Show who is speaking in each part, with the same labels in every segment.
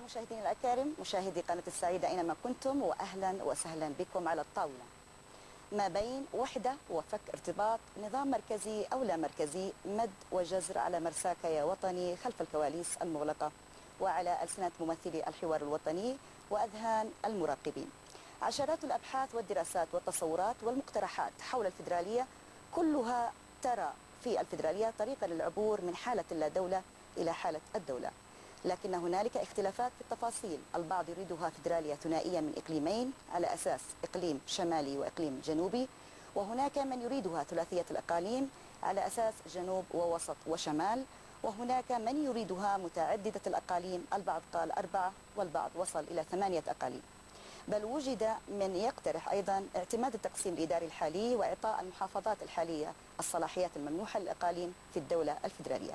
Speaker 1: ومشاهدينا الأكارم مشاهدي قناة السعيدة أينما كنتم وأهلا وسهلا بكم على الطاولة. ما بين وحدة وفك ارتباط نظام مركزي أو لا مركزي مد وجزر على مرساك يا وطني خلف الكواليس المغلقة. وعلى ألسنة ممثلي الحوار الوطني وأذهان المراقبين. عشرات الأبحاث والدراسات والتصورات والمقترحات حول الفيدرالية كلها ترى في الفيدرالية طريقة للعبور من حالة اللا دولة إلى حالة الدولة. لكن هنالك اختلافات في التفاصيل. البعض يريدها فيدرالية ثنائية من إقليمين على أساس إقليم شمالي وإقليم جنوبي وهناك من يريدها ثلاثية الأقاليم على أساس جنوب ووسط وشمال وهناك من يريدها متعددة الأقاليم. البعض قال أربعة والبعض وصل إلى ثمانية أقاليم. بل وجد من يقترح أيضا اعتماد التقسيم الإداري الحالي وإعطاء المحافظات الحالية الصلاحيات الممنوحة للأقاليم في الدولة الفيدرالية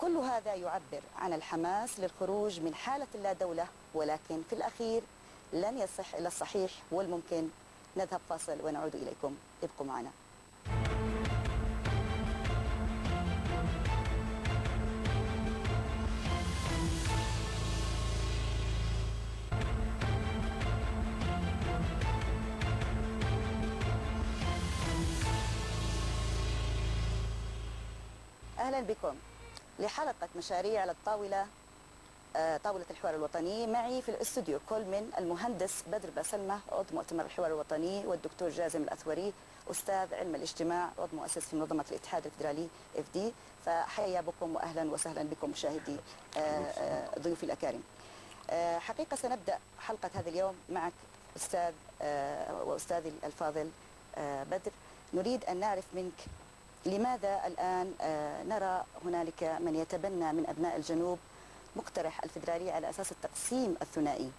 Speaker 1: كل هذا يعبر عن الحماس للخروج من حالة اللا دولة ولكن في الأخير لن يصح إلى الصحيح والممكن. نذهب فاصل ونعود إليكم. ابقوا معنا. أهلا بكم. لحلقة مشاريع على الطاولة آه، طاولة الحوار الوطني. معي في الاستوديو كل من المهندس بدر بسلمة عضو مؤتمر الحوار الوطني والدكتور جازم الأثوري أستاذ علم الاجتماع عضو مؤسس في منظمة الاتحاد الفيدرالي إف دي. فحيا بكم وأهلا وسهلا بكم مشاهدي آه، آه، ضيوفي الأكارم. حقيقة سنبدأ حلقة هذا اليوم معك أستاذ وأستاذي الفاضل بدر. نريد أن نعرف منك لماذا الآن آه، نرى هنالك من يتبنى من أبناء الجنوب مقترح الفدرالية على أساس التقسيم الثنائي.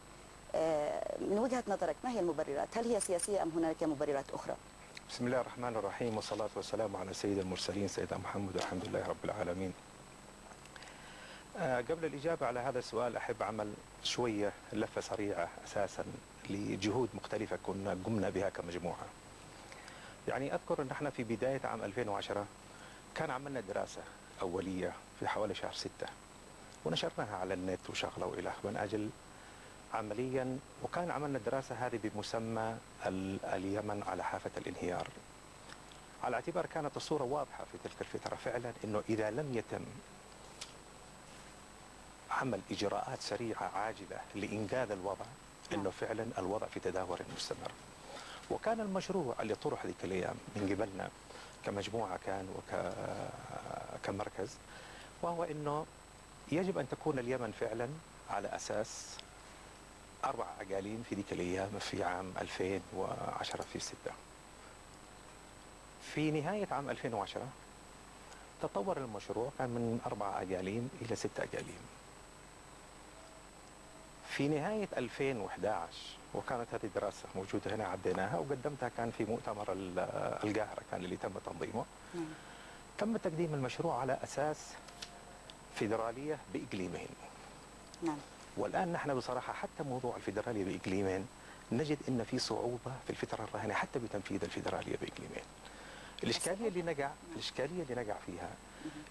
Speaker 1: آه، من وجهة نظرك ما هي المبررات؟ هل هي سياسية أم هنالك مبررات أخرى؟
Speaker 2: بسم الله الرحمن الرحيم والصلاة والسلام على سيد المرسلين سيدنا محمد والحمد لله رب العالمين. آه، قبل الإجابة على هذا السؤال أحب أعمل شوية لفة سريعة أساسا لجهود مختلفة كنا قمنا بها كمجموعة. يعني أذكر أن إحنا في بداية عام 2010 كان عملنا دراسة أولية في حوالي شهر ستة. ونشرناها على النت وشغلة وإلى من أجل عمليا وكان عملنا الدراسة هذه بمسمى اليمن على حافة الانهيار. على اعتبار كانت الصورة واضحة في تلك الفترة فعلا أنه إذا لم يتم عمل إجراءات سريعة عاجلة لإنقاذ الوضع أنه فعلا الوضع في تدهور مستمر. وكان المشروع اللي طرح ذيك الأيام من قبلنا كمجموعة كان وك كمركز وهو إنه يجب أن تكون اليمن فعلا على أساس أربع أقاليم في ذيك الأيام في عام 2010 في 6 في نهاية عام 2010 تطور المشروع كان من أربع أقاليم إلى ست أقاليم. في نهاية 2011 وكانت هذه الدراسة موجودة هنا عديناها وقدمتها كان في مؤتمر القاهرة كان اللي تم تنظيمه نعم. تم تقديم المشروع على أساس فيدرالية بإقليمين نعم. والآن نحن بصراحة حتى موضوع الفيدرالية بإقليمين نجد أن في صعوبة في الفترة الراهنة حتى بتنفيذ الفيدرالية بإقليمين الإشكالية اللي نقع نعم. الإشكالية اللي نقع فيها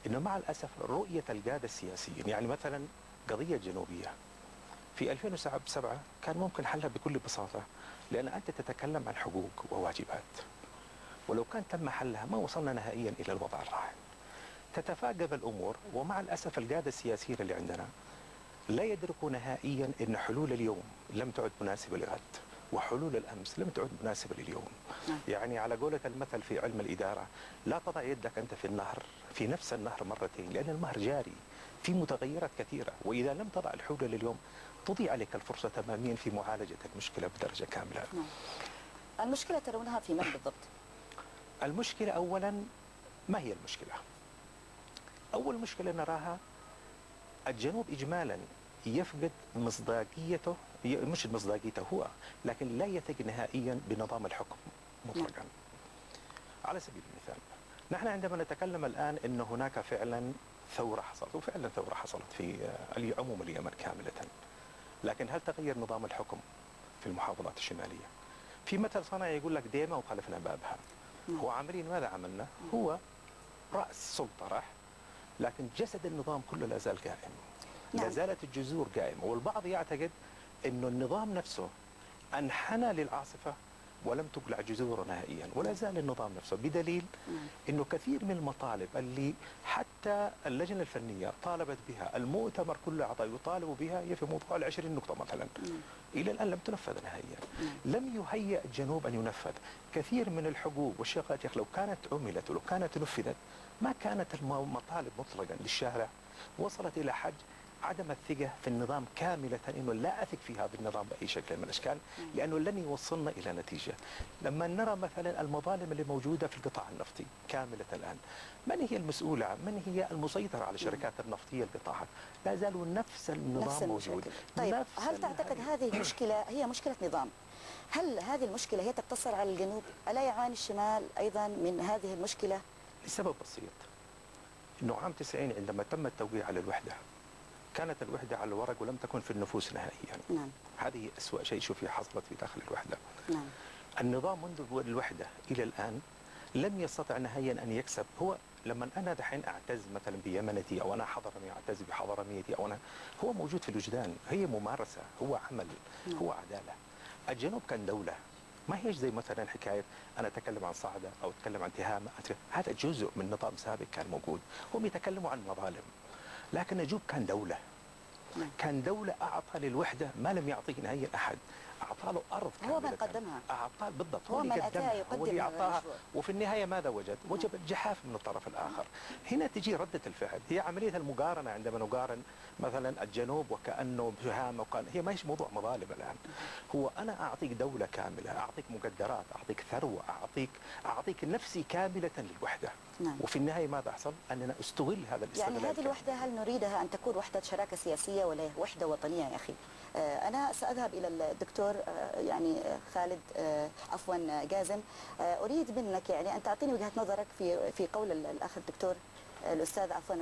Speaker 2: إنه مع الأسف رؤية القادة السياسيين يعني مثلا قضية جنوبية في 2007 كان ممكن حلها بكل بساطة لأن أنت تتكلم عن حقوق وواجبات. ولو كان تم حلها ما وصلنا نهائيا إلى الوضع الراهن. تتفاقم الأمور ومع الأسف القادة السياسيين اللي عندنا لا يدركوا نهائيا أن حلول اليوم لم تعد مناسبة لغد وحلول الأمس لم تعد مناسبة لليوم. نعم. يعني على قولة المثل في علم الإدارة لا تضع يدك أنت في النهر في نفس النهر مرتين لأن النهر جاري في متغيرات كثيرة وإذا لم تضع الحلول اليوم تضيع عليك الفرصة تماميا في معالجة المشكلة بدرجة كاملة نعم.
Speaker 1: المشكلة ترونها في من بالضبط؟
Speaker 2: المشكلة أولا ما هي المشكلة؟ أول مشكلة نراها الجنوب إجمالا يفقد مصداقيته مش مصداقيته هو لكن لا يثق نهائيا بنظام الحكم مطلقا نعم. على سبيل المثال نحن عندما نتكلم الآن أن هناك فعلا ثورة حصلت وفعلا ثورة حصلت في عموم اليمن كاملة لكن هل تغير نظام الحكم في المحافظات الشمالية في مثل صنعي يقول لك ديمة وخلفنا بابها نعم. هو عاملين ماذا عملنا هو رأس سلطة راح لكن جسد النظام كله لا زال قائم
Speaker 1: نعم.
Speaker 2: لا زالت الجذور قائمة والبعض يعتقد إنه النظام نفسه أنحنى للعاصفة ولم تقلع جذوره نهائيا ولا زال النظام نفسه بدليل
Speaker 1: نعم.
Speaker 2: إنه كثير من المطالب اللي حتى اللجنة الفنية طالبت بها المؤتمر كله اعضاء يطالبوا بها هي في موضوع ال 20 نقطة مثلا
Speaker 1: نعم.
Speaker 2: إلى الآن لم تنفذ نهائيا
Speaker 1: نعم.
Speaker 2: لم يهيئ الجنوب أن ينفذ كثير من الحقوق والشغلات لو كانت عملت ولو كانت نفذت ما كانت المطالب مطلقا للشارع وصلت إلى حد عدم الثقة في النظام كاملة إنه لا أثق في هذا النظام بأي شكل من الأشكال لأنه لن يوصلنا إلى نتيجة. لما نرى مثلا المظالم اللي موجودة في القطاع النفطي كاملة الآن من هي المسؤولة؟ من هي المسيطرة على الشركات النفطية القطاعات؟ لا زالوا نفس النظام
Speaker 1: نفس
Speaker 2: موجود.
Speaker 1: طيب
Speaker 2: نفس
Speaker 1: هل تعتقد هذه المشكلة هي مشكلة نظام؟ هل هذه المشكلة هي تقتصر على الجنوب؟ ألا يعاني الشمال أيضا من هذه المشكلة؟
Speaker 2: لسبب بسيط. إنه عام 90 عندما تم التوقيع على الوحدة كانت الوحدة على الورق ولم تكن في النفوس نهائيا.
Speaker 1: نعم.
Speaker 2: هذه أسوأ شيء شوفي حصلت في داخل الوحدة.
Speaker 1: نعم.
Speaker 2: النظام منذ الوحدة إلى الآن لم يستطع نهائيا أن يكسب. هو لما أنا دحين أعتز مثلا بيمنتي أو أنا حضرمي أعتز بحضرميتي أو أنا هو موجود في الوجدان. هي ممارسة هو عمل
Speaker 1: نعم.
Speaker 2: هو عدالة. الجنوب كان دولة. ما هيش زي مثلا حكاية أنا أتكلم عن صعدة أو أتكلم عن تهامة. هذا جزء من نظام سابق كان موجود. هم يتكلموا عن مظالم. لكن الجنوب كان دولة
Speaker 1: نعم.
Speaker 2: كان دولة أعطى للوحدة ما لم يعطيه نهائيا أحد اعطى له أرض
Speaker 1: هو من. قدمها.
Speaker 2: أعطاه بالضبط
Speaker 1: هو من
Speaker 2: قدمها هو اللي
Speaker 1: المشروع.
Speaker 2: وفي النهاية ماذا وجد؟ وجد الجحاف من الطرف الآخر هنا تجي ردة الفعل هي عملية المقارنة عندما نقارن مثلا الجنوب وكأنه تهامه وكان هي ما هيش موضوع مظالم الآن. هو أنا أعطيك دولة كاملة أعطيك مقدرات أعطيك ثروة أعطيك أعطيك نفسي كاملة للوحدة.
Speaker 1: نعم.
Speaker 2: وفي النهاية ماذا حصل؟ أننا أستغل هذا الاستغلال
Speaker 1: يعني هذه. الوحدة هل نريدها أن تكون وحدة شراكة سياسية ولا وحدة وطنية يا أخي؟ آه، أنا سأذهب إلى الدكتور آه، يعني آه، خالد عفوا جازم. أريد منك يعني أن تعطيني وجهة نظرك في في قول ال- الأخ الدكتور الأستاذ عفوا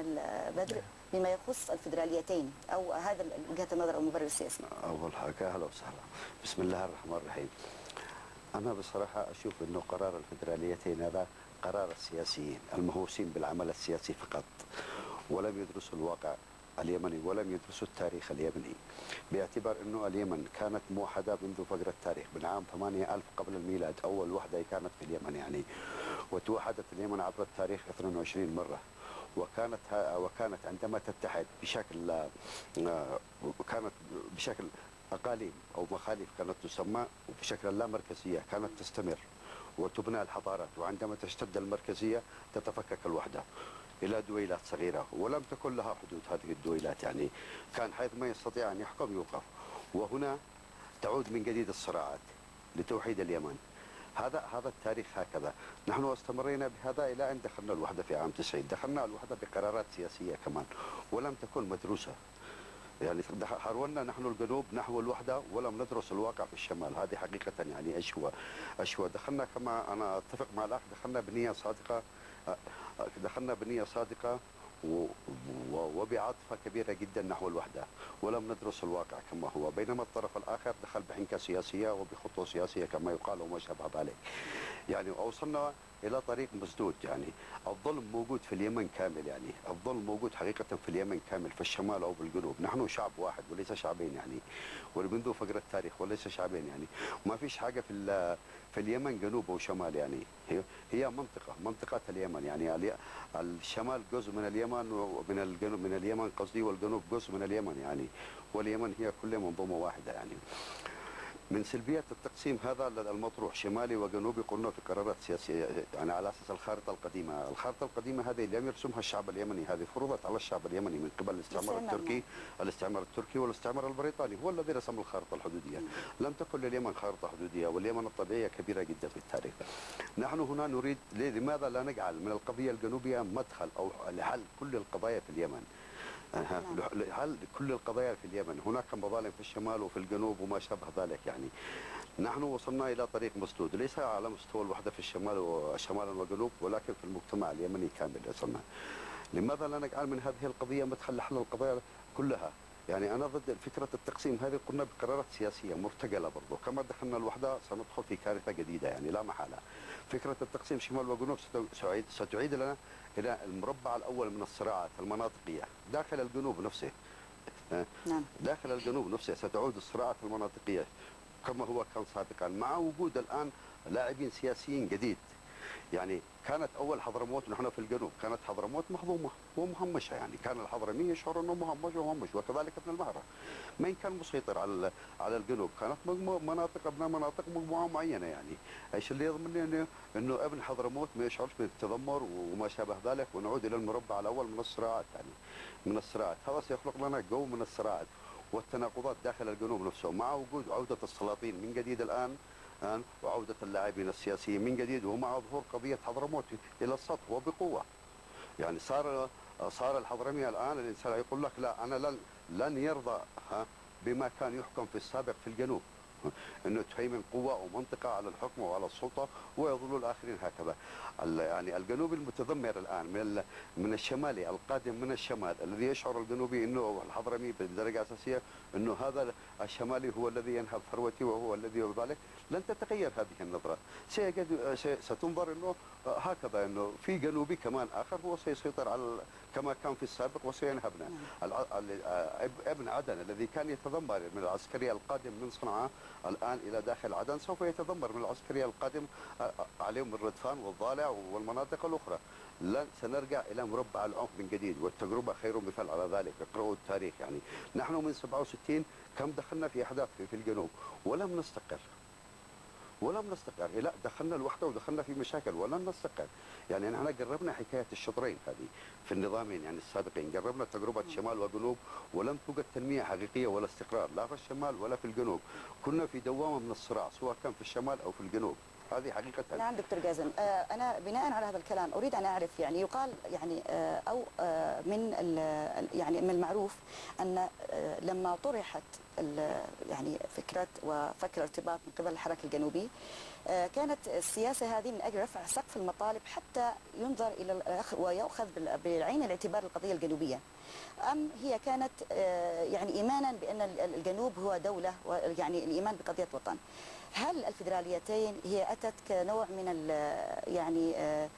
Speaker 1: بدر بما يخص الفدراليتين أو هذا وجهة النظر أو المبرر السياسي.
Speaker 3: أول حاجة أهلا وسهلا. بسم الله الرحمن الرحيم. أنا بصراحة أشوف أنه قرار الفدراليتين هذا قرار السياسيين المهووسين بالعمل السياسي فقط. ولم يدرسوا الواقع اليمني ولم يدرسوا التاريخ اليمني. باعتبار أنه اليمن كانت موحدة منذ فجر التاريخ من عام 8000 قبل الميلاد أول وحدة كانت في اليمن يعني. وتوحدت اليمن عبر التاريخ 22 مرة. وكانت وكانت عندما تتحد بشكل آه، كانت بشكل أقاليم أو مخالف كانت تسمى وبشكل لا مركزية كانت تستمر وتبنى الحضارات وعندما تشتد المركزية تتفكك الوحدة إلى دويلات صغيرة ولم تكن لها حدود هذه الدويلات يعني. كان حيث ما يستطيع أن يحكم يوقف. وهنا تعود من جديد الصراعات لتوحيد اليمن. هذا هذا التاريخ هكذا. نحن استمرينا بهذا إلى أن دخلنا الوحدة في عام 90 دخلنا الوحدة بقرارات سياسية كمان ولم تكن مدروسة. يعني حرولنا نحن الجنوب نحو الوحدة ولم ندرس الواقع في الشمال. هذه حقيقة يعني أشوى أشوى. دخلنا كما أنا أتفق مع الأخ دخلنا بنية صادقة. دخلنا بنية صادقة. و- و- وبعاطفة كبيرة جدا نحو الوحدة. ولم ندرس الواقع كما هو. بينما الطرف الآخر دخل بحنكة سياسية وبخطوة سياسية كما يقال وما شابه ذلك يعني أوصلنا إلى طريق مسدود يعني. الظلم موجود في اليمن كامل يعني. الظلم موجود حقيقة في اليمن كامل في الشمال أو بالجنوب. نحن شعب واحد وليس شعبين يعني. ومنذ فجر التاريخ وليس شعبين يعني. ما فيش حاجة في في اليمن جنوب أو شمال يعني. هي هي منطقة منطقة اليمن يعني. الشمال جزء من اليمن ومن الجنوب من اليمن قصدي والجنوب جزء من اليمن يعني. واليمن هي كلها منظومة واحدة يعني. من سلبيات التقسيم هذا المطروح شمالي وجنوبي قلنا في قرارات سياسية يعني على أساس الخارطة القديمة، الخارطة القديمة هذه لم يرسمها الشعب اليمني هذه فرضت على الشعب اليمني من قبل الاستعمار التركي، الاستعمار التركي والاستعمار البريطاني هو الذي رسم الخارطة الحدودية، لم تكن لليمن خارطة حدودية واليمن الطبيعية كبيرة جدا في التاريخ. نحن هنا نريد لماذا لا نجعل من القضية الجنوبية مدخل أو لحل كل القضايا في اليمن؟ أها،
Speaker 1: نعم.
Speaker 3: لحل كل القضايا في اليمن؟ هناك مظالم في الشمال وفي الجنوب وما شابه ذلك يعني. نحن وصلنا إلى طريق مسدود ليس على مستوى الوحدة في الشمال وشمالا وجنوب ولكن في المجتمع اليمني كامل وصلنا لماذا لا نجعل من هذه القضية مدخل لحل القضايا كلها؟ يعني أنا ضد فكرة التقسيم. هذه قلنا بقرارات سياسية مرتجلة برضه كما دخلنا الوحدة سندخل في كارثة جديدة يعني لا محالة. فكرة التقسيم شمال وجنوب ستعيد ستعيد لنا إلى المربع الأول من الصراعات المناطقية داخل الجنوب نفسه.
Speaker 1: نعم.
Speaker 3: داخل الجنوب نفسه ستعود الصراعات المناطقية كما هو كان سابقا مع وجود الآن لاعبين سياسيين جديد يعني كانت أول حضرموت نحن في الجنوب كانت حضرموت مهضومة ومهمشة يعني كان الحضرمي يشعر أنه مهمش ومهمش وكذلك ابن المهرة. من كان مسيطر على على الجنوب؟ كانت مناطق ابن مناطق مجموعة معينة يعني. إيش اللي يضمن انه إنه ابن حضرموت ما يشعرش بالتذمر وما شابه ذلك ونعود إلى المربع الأول من الصراعات يعني من الصراعات. هذا سيخلق لنا جو من الصراعات والتناقضات داخل الجنوب نفسه مع وجود عودة السلاطين. من جديد الآن وعودة اللاعبين السياسيين من جديد ومع ظهور قضية حضرموت إلى السطح وبقوة. يعني صار صار الحضرمي الآن الإنسان يقول لك لا أنا لن لن يرضى بما كان يحكم في السابق في الجنوب. إنه تهيمن قوة ومنطقة على الحكم وعلى السلطة ويظل الآخرين هكذا. يعني الجنوبي المتذمر الآن من من الشمالي القادم من الشمال الذي يشعر الجنوبي إنه الحضرمي بدرجة أساسية أنه هذا الشمالي هو الذي ينهب ثروتي وهو الذي وذلك لن تتغير هذه النظرة. سيجد سي- ستنظر أنه هكذا أنه في جنوبي كمان آخر هو سيسيطر على كما كان في السابق وسينهبنا. أب- أبن عدن الذي كان يتذمر من العسكري القادم من صنعاء الآن إلى داخل عدن سوف يتذمر من العسكري القادم عليهم من ردفان والضالع والمناطق الأخرى. لن سنرجع إلى مربع العنف من جديد والتجربة خير مثال على ذلك اقرأوا التاريخ يعني. نحن من 67 كم دخلنا في أحداث في, الجنوب؟ ولم نستقر. ولم نستقر. لا دخلنا الوحدة ودخلنا في مشاكل ولم نستقر. يعني نحن جربنا حكاية الشطرين هذه في النظامين يعني السابقين. جربنا تجربة شمال وجنوب ولم توجد تنمية حقيقية ولا استقرار لا في الشمال ولا في الجنوب. كنا في دوامة من الصراع سواء كان في الشمال أو في الجنوب. هذه حقيقة.
Speaker 1: نعم دكتور جازم. آه، أنا بناء على هذا الكلام أريد أن أعرف يعني يقال يعني آه، أو آه، من يعني من المعروف أن لما طرحت يعني فكرة وفكر الارتباط من قبل الحراك الجنوبي كانت السياسة هذه من أجل رفع سقف المطالب حتى ينظر إلى ويؤخذ بعين الاعتبار القضية الجنوبية. أم هي كانت يعني إيمانا بأن ال- الجنوب هو دولة يعني الإيمان بقضية وطن هل الفيدراليتين هي أتت كنوع من يعني آه،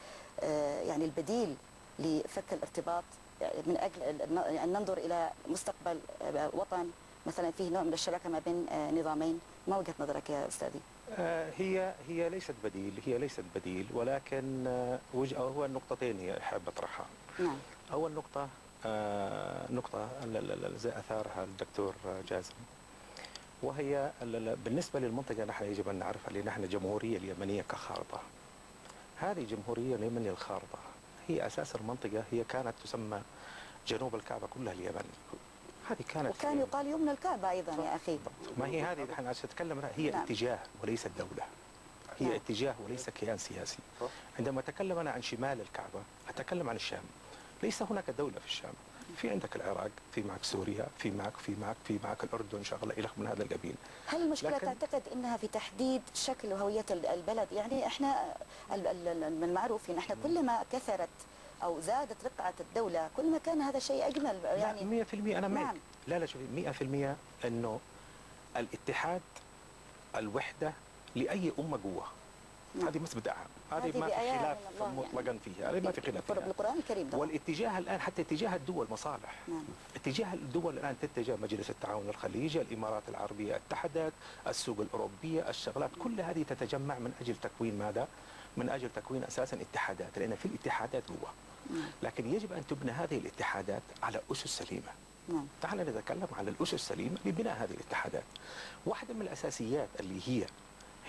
Speaker 1: آه، يعني البديل لفك الارتباط؟ يعني من أجل أن ننظر إلى مستقبل آه، وطن مثلا فيه نوع من الشراكة ما بين نظامين. ما وجهة نظرك يا أستاذي؟
Speaker 2: هي هي ليست بديل هي ليست بديل ولكن وجه هو النقطتين هي أحب أطرحها.
Speaker 1: نعم.
Speaker 2: أول نقطة نقطة ال- ال- ال- زي آثارها الدكتور جازم وهي ال- ال- بالنسبة للمنطقة نحن يجب أن نعرف ان نحن الجمهوريه اليمنية كخارطة. هذه الجمهوريه اليمنيه الخارطة. هي أساس المنطقة هي كانت تسمى جنوب الكعبة كلها اليمن. هذه كانت
Speaker 1: وكان. يقال يمن الكعبة أيضا يا أخي.
Speaker 2: ما هي هذه؟ نحن نتكلم هي
Speaker 1: نعم.
Speaker 2: اتجاه وليست دولة هي
Speaker 1: نعم.
Speaker 2: اتجاه وليس كيان سياسي. عندما أتكلم أنا عن شمال الكعبة أتكلم عن الشام. ليس هناك دولة في الشام. في عندك العراق في معك سوريا في معك في معك في معك الأردن شغلة إلى من هذا القبيل
Speaker 1: هل المشكلة
Speaker 2: لكن-
Speaker 1: تعتقد أنها في تحديد شكل وهوية ال- البلد يعني إحنا من المعروف إن إحنا كلما كثرت أو زادت رقعة الدولة كل ما كان هذا شيء أجمل
Speaker 2: يعني
Speaker 1: يعني
Speaker 2: 100% أنا معك
Speaker 1: نعم.
Speaker 2: لا لا شوفي 100% أنه الاتحاد الوحدة لأي أمة قوة. هذه مبدأها
Speaker 1: هذه
Speaker 2: هذه ما في خلاف
Speaker 1: الله يعني.
Speaker 2: مطلقا فيها. هذه ما في خلاف فيها.
Speaker 1: بالقرآن الكريم طبعا
Speaker 2: والاتجاه الآن حتى اتجاه الدول مصالح.
Speaker 1: نعم.
Speaker 2: اتجاه الدول الآن تتجه مجلس التعاون الخليجي الإمارات العربية اتحدت السوق الأوروبية الشغلات كل هذه تتجمع من أجل تكوين ماذا؟ من أجل تكوين أساسا اتحادات لأن في الاتحادات قوه
Speaker 1: نعم.
Speaker 2: لكن يجب أن تبنى هذه الاتحادات على أسس سليمة.
Speaker 1: نعم.
Speaker 2: تعال نتكلم على الأسس السليمة لبناء هذه الاتحادات. واحدة من الأساسيات اللي هي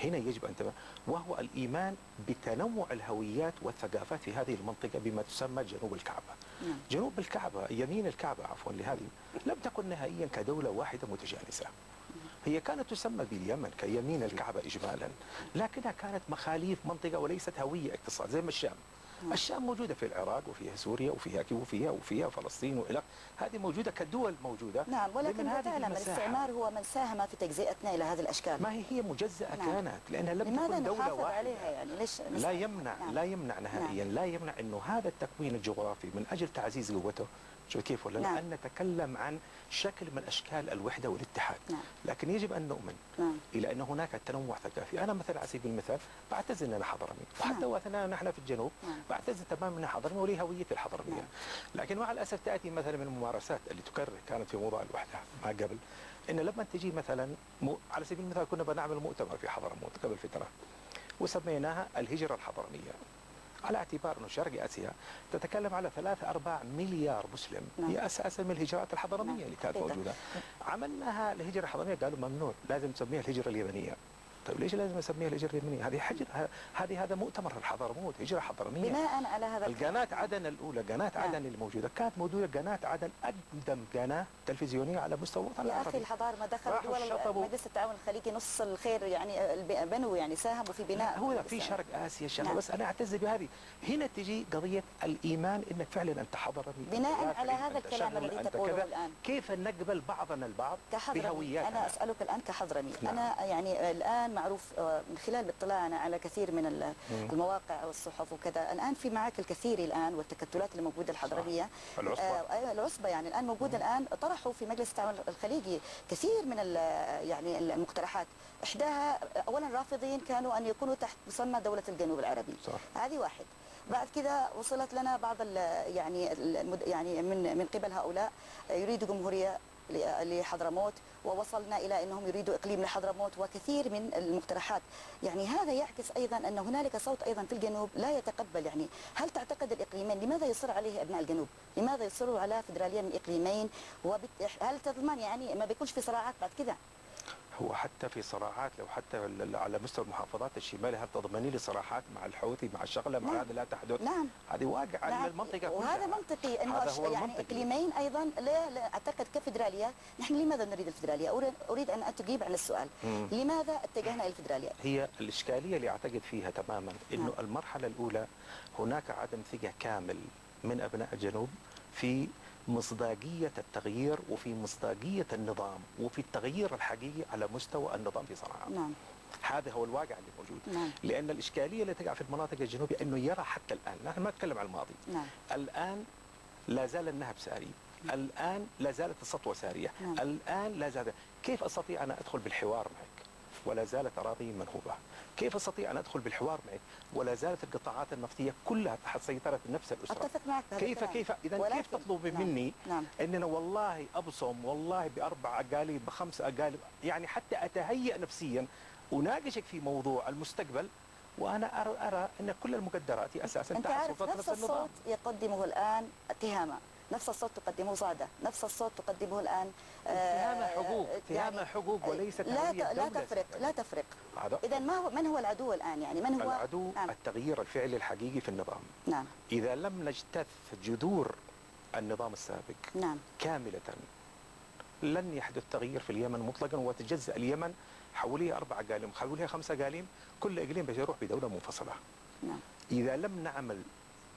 Speaker 2: هنا يجب أن تبقى وهو الإيمان بتنوع الهويات والثقافات في هذه المنطقة بما تسمى جنوب الكعبة.
Speaker 1: نعم.
Speaker 2: جنوب الكعبة يمين الكعبة عفوا لهذه لم تكن نهائيا كدولة واحدة متجانسة. هي كانت تسمى باليمن كيمين الكعبة اجمالا، لكنها كانت مخاليف منطقة وليست هوية اقتصاد زي ما الشام.
Speaker 1: نعم.
Speaker 2: الشام موجودة في العراق وفيها سوريا وفيها وفيها وفيها فلسطين والى هذه موجودة كدول موجودة
Speaker 1: نعم ولكن
Speaker 2: المساحة.
Speaker 1: الاستعمار هو من ساهم في تجزئتنا إلى هذه الأشكال
Speaker 2: ما هي هي مجزأة
Speaker 1: نعم.
Speaker 2: كانت لأنها لم تكن دولة واحدة
Speaker 1: عليها يعني ليش
Speaker 2: لا؟ يمنع
Speaker 1: نعم.
Speaker 2: لا يمنع نهائيا لا يمنع إنه هذا التكوين الجغرافي من أجل تعزيز قوته شوف كيف ولا
Speaker 1: نعم.
Speaker 2: نعم. أن نتكلم عن شكل من أشكال الوحدة والاتحاد
Speaker 1: نعم.
Speaker 2: لكن يجب أن نؤمن
Speaker 1: نعم
Speaker 2: إلى أن هناك تنوع ثقافي أنا مثلا على سبيل المثال بعتز أن أنا حضرمي
Speaker 1: نعم.
Speaker 2: وحتى وأثناء نحن في الجنوب
Speaker 1: نعم.
Speaker 2: بعتز تماما أن حضرمي ولي هويتي الحضرمية
Speaker 1: نعم.
Speaker 2: لكن مع الأسف تأتي مثلا من الممارسات اللي تكرر كانت في موضوع الوحدة ما قبل إن لما تجي مثلا م... على سبيل المثال كنا بنعمل مؤتمر في حضرموت قبل فترة وسميناها الهجرة الحضرمية على اعتبار أنه شرق آسيا تتكلم على ثلاثة أرباع مليار مسلم
Speaker 1: نعم.
Speaker 2: هي أساسا من الهجرات الحضرمية
Speaker 1: نعم.
Speaker 2: اللي كانت. موجودة عملناها الهجرة الحضرمية قالوا ممنوع لازم تسميها الهجرة اليمنية طيب ليش لازم نسميها الهجرة اليمنيه؟ هذه حجر هذه هذا مؤتمر الحضرموت هجرة حضرميه
Speaker 1: بناء على هذا.
Speaker 2: القناة عدن الأولى قناة
Speaker 1: نعم.
Speaker 2: عدن الموجودة كانت موجودة قناة عدن أقدم قناة تلفزيونية على مستوى الوطن
Speaker 1: يا أخي
Speaker 2: العربي
Speaker 1: الحضارة ما دخل دول. مجلس التعاون الخليجي نص الخير يعني بنوا يعني ساهموا في بناء
Speaker 2: هو في. شرق آسيا شغله
Speaker 1: نعم.
Speaker 2: بس أنا أعتز بهذه هنا تجي قضية الإيمان إنك فعلا أنت حضرمي
Speaker 1: بناء على هذا الكلام الذي تقوله. الآن.
Speaker 2: كيف نقبل بعضنا البعض بهوياتنا
Speaker 1: أنا أسألك الآن كحضرمي
Speaker 2: نعم.
Speaker 1: أنا يعني الآن معروف آه، من خلال اطلاعنا على كثير من. المواقع والصحف وكذا الآن في معاك الكثير الآن والتكتلات اللي موجوده الحضرميه
Speaker 2: صح. العصبة.
Speaker 1: آه، أيوة، العصبة يعني الآن موجودة الآن طرحوا في مجلس التعاون الخليجي كثير من يعني المقترحات إحداها اولا رافضين كانوا أن يكونوا تحت مسمى دولة الجنوب العربي
Speaker 2: صح.
Speaker 1: هذه واحد بعد كذا وصلت لنا بعض ال يعني يعني من من قبل هؤلاء يريدوا جمهورية لحضرموت ووصلنا إلى أنهم يريدوا إقليم لحضرموت وكثير من المقترحات يعني هذا يعكس أيضا أن هنالك صوت أيضا في الجنوب لا يتقبل يعني هل تعتقد الإقليمين لماذا يصر عليه أبناء الجنوب؟ لماذا يصروا على فدرالية من إقليمين وبت... هل تضمن يعني ما بيكونش في صراعات بعد كذا؟
Speaker 2: هو حتى في صراعات لو حتى على مستوى المحافظات الشمالية هل تضمني لي صراعات مع الحوثي مع الشغلة مع
Speaker 1: نعم.
Speaker 2: هذا لا تحدث
Speaker 1: نعم
Speaker 2: هذه واقع
Speaker 1: نعم.
Speaker 2: المنطقة كلها
Speaker 1: وهذا منطقي إنه
Speaker 2: هذا هو
Speaker 1: يعني
Speaker 2: المنطقي.
Speaker 1: اقليمين أيضا لا, لا أعتقد كفدرالية نحن لماذا نريد الفدرالية؟ اريد أن تجيب عن السؤال
Speaker 2: مم.
Speaker 1: لماذا اتجهنا إلى الفدرالية؟
Speaker 2: هي الإشكالية اللي أعتقد فيها تماما أنه
Speaker 1: نعم.
Speaker 2: المرحلة الأولى هناك عدم ثقة كامل من أبناء الجنوب في مصداقية التغيير وفي مصداقية النظام وفي التغيير الحقيقي على مستوى النظام في صنعاء.
Speaker 1: نعم.
Speaker 2: هذا هو الواقع اللي موجود.
Speaker 1: نعم.
Speaker 2: لأن الإشكالية اللي تقع في المناطق الجنوبية أنه يرى حتى الآن نحن ما نتكلم عن الماضي.
Speaker 1: نعم.
Speaker 2: الآن لا زال النهب ساري الآن لا زالت السطوة سارية.
Speaker 1: نعم.
Speaker 2: الآن لا زال كيف أستطيع أن أدخل بالحوار معك؟ ولا زالت أراضي منهوبة. كيف أستطيع أن أدخل بالحوار معك ولا زالت القطاعات النفطية كلها تحت سيطرة نفس الأسرة.
Speaker 1: أتفق معك
Speaker 2: كيف. كيف إذا كيف تطلب
Speaker 1: نعم.
Speaker 2: مني
Speaker 1: نعم.
Speaker 2: أننا والله أبصم والله بأربع أقاليم بخمس أقاليم يعني حتى أتهيأ نفسيا أناقشك في موضوع المستقبل وأنا ارى أرى أن كل المقدرات
Speaker 1: أنت
Speaker 2: تحت
Speaker 1: عارف
Speaker 2: سلطة
Speaker 1: نفس الصوت يقدمه الآن تهامه نفس الصوت تقدمه صعدة نفس الصوت تقدمه الآن
Speaker 2: اتهام
Speaker 1: آه،
Speaker 2: حقوق اتهام
Speaker 1: يعني
Speaker 2: حقوق وليست
Speaker 1: لا لا. تفرق لا تفرق. إذا ما هو من هو العدو الآن؟ يعني من هو؟
Speaker 2: العدو
Speaker 1: نعم.
Speaker 2: التغيير الفعلي الحقيقي في النظام.
Speaker 1: نعم.
Speaker 2: إذا لم نجتث جذور النظام السابق
Speaker 1: نعم.
Speaker 2: كاملة لن يحدث تغيير في اليمن مطلقا وتجزأ اليمن حوليها أربع أقاليم حوليها خمسة أقاليم كل إقليم بيروح بدولة منفصلة.
Speaker 1: نعم.
Speaker 2: إذا لم نعمل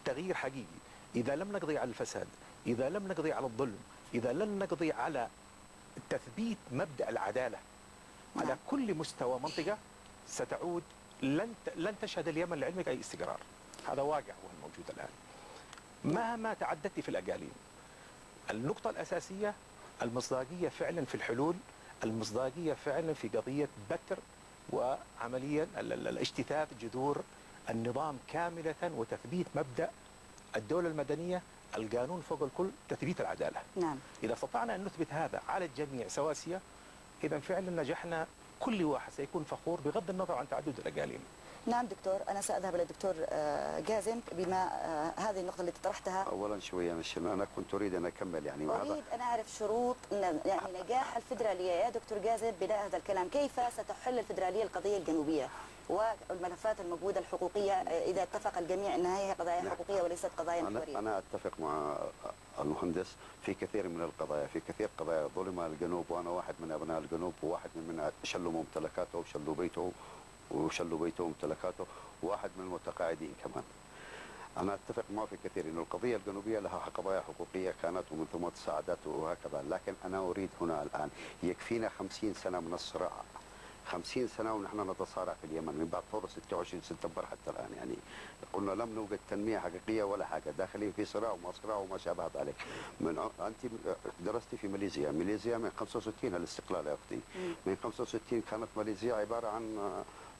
Speaker 2: تغيير حقيقي إذا لم نقضي على الفساد إذا لم نقضي على الظلم إذا لم نقضي على تثبيت مبدأ العدالة على
Speaker 1: نعم.
Speaker 2: كل مستوى منطقة ستعود لن لن تشهد اليمن لعلمك أي استقرار هذا واقع هو الموجود الآن مهما تعددت في الأقاليم النقطة الأساسية المصداقية فعلا في الحلول المصداقية فعلا في قضية بتر وعمليا ال- ال- الاجتثاث جذور النظام كاملة وتثبيت مبدأ الدولة المدنية القانون فوق الكل تثبيت العدالة.
Speaker 1: نعم.
Speaker 2: إذا استطعنا أن نثبت هذا على الجميع سواسية إذا فعلا نجحنا كل واحد سيكون فخور بغض النظر عن تعدد الأقاليم.
Speaker 1: نعم دكتور أنا سأذهب إلى الدكتور آه، جازم بما آه، هذه النقطة التي طرحتها.
Speaker 3: اولا شوية مش أنا كنت أريد أن أكمل يعني
Speaker 1: أريد أن أعرف شروط يعني نجاح الفدرالية يا دكتور جازم بناء هذا الكلام كيف ستحل الفدرالية القضية الجنوبية؟ والملفات الموجودة الحقوقية آه، إذا اتفق الجميع أنها هي قضايا
Speaker 3: نعم.
Speaker 1: حقوقية وليست قضايا محورية
Speaker 3: أنا أتفق مع المهندس في كثير من القضايا في كثير قضايا. ظلمها الجنوب وأنا واحد من أبناء الجنوب وواحد من من شلوا ممتلكاته وشلوا بيته وشلوا بيته وممتلكاته وواحد من المتقاعدين كمان. أنا أتفق معه في كثير أن القضية الجنوبية لها قضايا حقوقية كانت ومن ثم تصاعدت وهكذا. لكن أنا أريد هنا الآن يكفينا خمسين سنة من الصراع. 50 سنة ونحن نتصارع في اليمن من بعد ثورة 26 سبتمبر حتى الآن. يعني قلنا لم نوجد تنمية حقيقية ولا حاجة. داخلين في صراع وما صراع وما شابه ذلك. من أنت درستي في ماليزيا. ماليزيا من 65 الاستقلال يا أختي من 65 كانت ماليزيا عبارة عن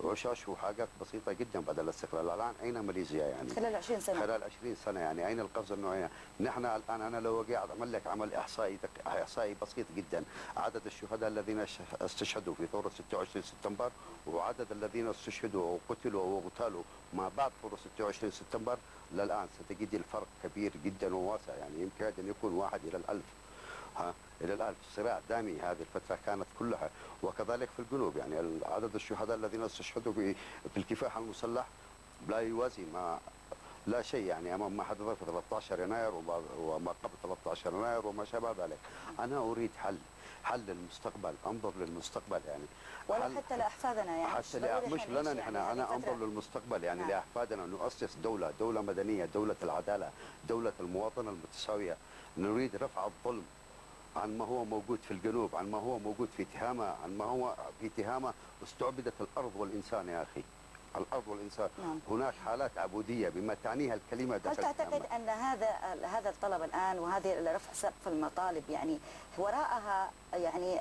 Speaker 3: آه، عشاش وحاجات بسيطة جدا بعد الاستقلال. الآن أين ماليزيا يعني؟
Speaker 1: خلال 20 سنة.
Speaker 3: خلال 20 سنة يعني. أين القفز انه أين؟ نحن الآن أنا لو قاعد أعمل لك عمل إحصائي إحصائي بسيط جدا. عدد الشهداء الذين استشهدوا في ثورة 26 سبتمبر وعدد الذين استشهدوا وقتلوا واغتالوا ما بعد ثورة 26 سبتمبر للآن ستجد الفرق كبير جدا وواسع يعني. يمكن أن يكون واحد إلى الألف. ها إلى الآن صراع دامي هذه الفترة كانت كلها وكذلك في الجنوب يعني عدد الشهداء الذين استشهدوا في في الكفاح المسلح لا يوازي ما لا شيء يعني أمام ما حدث في 13 يناير وما وما قبل 13 يناير وما شابه ذلك أنا أريد حل حل للمستقبل أنظر للمستقبل يعني
Speaker 1: ولا حتى لأحفادنا يعني
Speaker 3: حتى لا مش لنا نحن
Speaker 1: يعني أنا
Speaker 3: أنظر
Speaker 1: الفترة.
Speaker 3: للمستقبل يعني
Speaker 1: نعم.
Speaker 3: لأحفادنا نؤسس دولة دولة مدنية دولة العدالة دولة المواطنة المتساوية نريد رفع الظلم عن ما هو موجود في الجنوب عن ما هو موجود في تهامة عن ما هو في تهامة استعبدت الأرض والإنسان يا أخي الأرض والإنسان
Speaker 1: نعم.
Speaker 3: هناك حالات عبودية بما تعنيها الكلمة
Speaker 1: هل تعتقد
Speaker 3: تهامة.
Speaker 1: أن هذا هذا الطلب الآن وهذه رفع سقف المطالب يعني وراءها يعني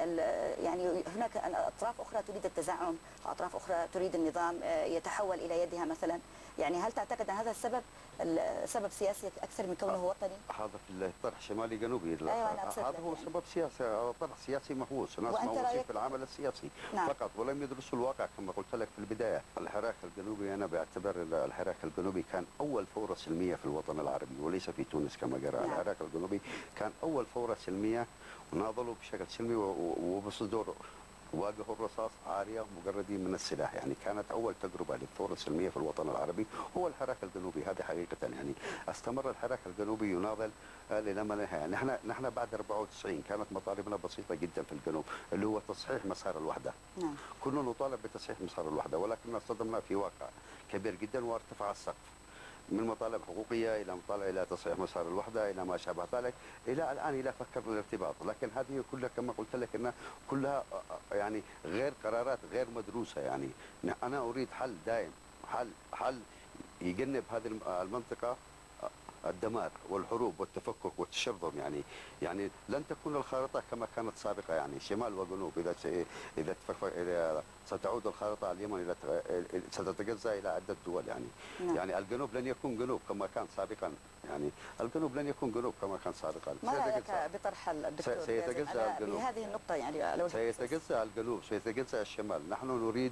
Speaker 1: يعني هناك أطراف أخرى تريد التزعم، أطراف أخرى تريد النظام آه، يتحول إلى يدها مثلا، يعني هل تعتقد أن هذا السبب ال- سبب سياسي أكثر من كونه وطني؟
Speaker 3: هذا في الطرح شمالي جنوبي
Speaker 1: أيوة،
Speaker 3: هذا هو. سبب سياسي هذا طرح سياسي مهووس ناس
Speaker 1: وأنت
Speaker 3: مهووسين في العمل السياسي
Speaker 1: نعم.
Speaker 3: فقط ولم يدرسوا الواقع كما قلت لك في البداية الحراك الجنوبي أنا بعتبر الحراك الجنوبي كان أول ثوره سلمية في الوطن العربي وليس في تونس كما جرى
Speaker 1: نعم.
Speaker 3: الحراك الجنوبي كان أول ثوره سلمية وناضلوا بشكل سلمي وبصدور واجهوا الرصاص عارية مجردين من السلاح. يعني كانت أول تجربة للثورة السلمية في الوطن العربي هو الحراك الجنوبي. هذا حقيقة يعني استمر الحراك الجنوبي يناضل آه، إلى ما لا نهايه نحن نحن بعد 94 كانت مطالبنا بسيطة جدا في الجنوب اللي هو تصحيح مسار الوحدة.
Speaker 1: نعم.
Speaker 3: كنا نطالب بتصحيح مسار الوحدة ولكننا صدمنا في واقع كبير جدا وارتفع السقف. من مطالب حقوقية إلى مطالب إلى تصحيح مسار الوحدة إلى ما شابه ذلك. إلى الآن إلى فكر الارتباط. لكن هذه كلها كما قلت لك إنها كلها آه، يعني غير قرارات غير مدروسة يعني. أنا أريد حل دائم. حل حل يجنب هذه الم- المنطقة. الدمار والحروب والتفكك والتشرذم يعني يعني لن تكون الخارطة كما كانت سابقة يعني شمال وجنوب إذا تفكك إذا ستعود الخارطة على اليمن إلى ت- ستتجزأ إلى عدة دول يعني
Speaker 1: نعم.
Speaker 3: يعني الجنوب لن يكون جنوب كما كان سابقا يعني الجنوب لن يكون جنوب كما كان سابقا
Speaker 1: ما رأيك
Speaker 3: سيتجزأ.
Speaker 1: بطرح الدكتور
Speaker 3: سي- سيتجزأ؟
Speaker 1: أنا
Speaker 3: الجنوب.
Speaker 1: بهذه النقطة يعني لو
Speaker 3: سيتجزأ الجنوب سيتجزأ الشمال نحن نريد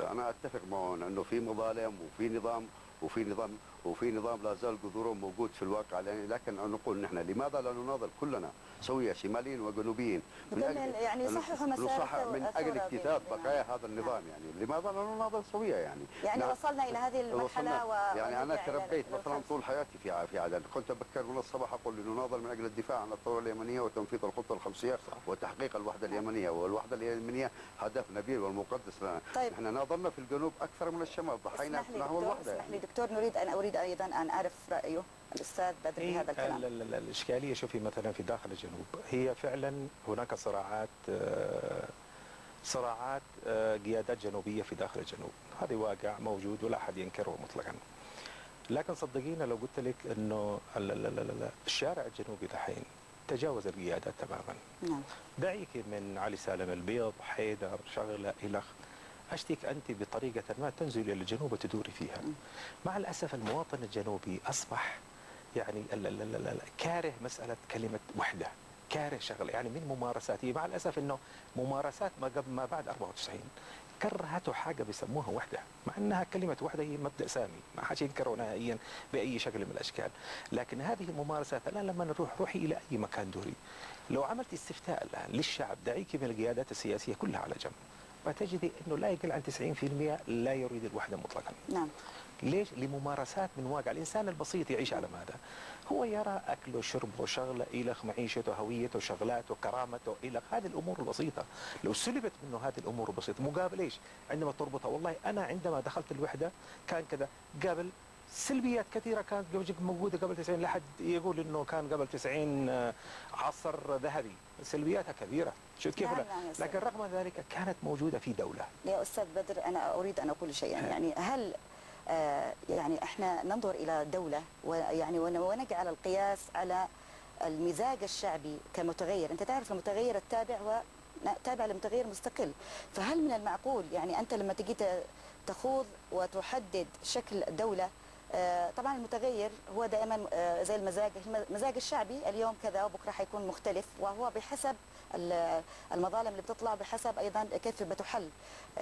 Speaker 3: أنا أتفق معه إنه في مظالم وفي نظام وفي نظام وفي نظام لا زال جذوره موجود في الواقع لكن نقول نحن لماذا لا نناضل كلنا؟ سوية شماليين وجنوبيين
Speaker 1: نكمل يعني صححوا مسار الثورة
Speaker 3: من أجل
Speaker 1: بإذن
Speaker 3: اكتتاب. بقايا هذا النظام يعني لماذا لا نناضل سوية يعني
Speaker 1: يعني
Speaker 3: نعم.
Speaker 1: وصلنا إلى هذه المرحلة
Speaker 3: وصلنا
Speaker 1: و
Speaker 3: يعني أنا
Speaker 1: ونرجع إلى-
Speaker 3: تربيت
Speaker 1: إلى
Speaker 3: مثلا. طول حياتي في في عدن كنت أبكر من الصباح أقول لنناضل من أجل الدفاع عن الثورة اليمنية وتنفيذ الخطة الخمسية وتحقيق الوحدة اليمنية والوحدة اليمنية هدف نبيل والمقدس لنا
Speaker 1: طيب.
Speaker 3: إحنا ناضلنا في الجنوب أكثر من الشمال ضحينا نحو الوحدة
Speaker 1: اسمح لي
Speaker 3: يعني.
Speaker 1: دكتور نريد ان أريد أيضا أن أعرف رأيه الأستاذ بدر
Speaker 2: إيه،
Speaker 1: بهذا الكلام.
Speaker 2: ال- ال- ال- الإشكالية شوفي مثلا في داخل الجنوب هي فعلا هناك صراعات آه، صراعات آه، قيادات جنوبية في داخل الجنوب. هذا واقع موجود ولا أحد ينكره مطلقا. لكن صدقينا لو قلت لك ال- الشارع الجنوبي دحين تجاوز القيادات تماما.
Speaker 1: نعم.
Speaker 2: دعيك من علي سالم البيض حيدر شغلة إلخ أشتك أنت بطريقة ما تنزل إلى الجنوب وتدوري فيها. مع الأسف المواطن الجنوبي أصبح يعني كاره مسألة كلمة وحدة كاره شغلة. يعني من ممارساته مع الأسف أنه ممارسات ما قبل ما بعد 94 كرهته حاجة بيسموها وحدة مع أنها كلمة وحدة هي مبدأ سامي ما حد ينكره نهائيا بأي شكل من الأشكال. لكن هذه الممارسات الآن لما نروح روحي إلى أي مكان دوري. لو عملت استفتاء الآن للشعب دعيك من القيادات السياسية كلها على جنب فتجدي أنه لا يقل عن 90% لا يريد الوحدة مطلقا.
Speaker 1: نعم.
Speaker 2: ليش؟ لممارسات من واقع الإنسان البسيط يعيش على ماذا؟ هو يرى أكله شربه شغله إلخ معيشته هويته شغلاته كرامته إلخ هذه الأمور البسيطة لو سلبت منه هذه الأمور البسيطة مقابل إيش؟ عندما تربطها والله أنا عندما دخلت الوحدة كان كذا قبل سلبيات كثيرة كانت موجودة قبل 90 لحد يقول إنه كان قبل 90 آه، عصر ذهبي سلبياتها كبيرة شوف كيف
Speaker 1: نعم،
Speaker 2: لا؟
Speaker 1: نعم أستاذ.
Speaker 2: لكن رغم ذلك كانت موجودة في دولة
Speaker 1: يا أستاذ بدر أنا أريد أن أقول شيئا يعني هل يعني إحنا ننظر إلى دولة ويعني ون- ونجعل القياس على المزاج الشعبي كمتغير، أنت تعرف المتغير التابع هو تابع لمتغير مستقل، فهل من المعقول يعني أنت لما تجي تخوض وتحدد شكل دولة آه، طبعا المتغير هو دائما آه، زي المزاج المزاج الشعبي اليوم كذا وبكرة حيكون مختلف وهو بحسب المظالم اللي بتطلع بحسب أيضا كيف بتحل.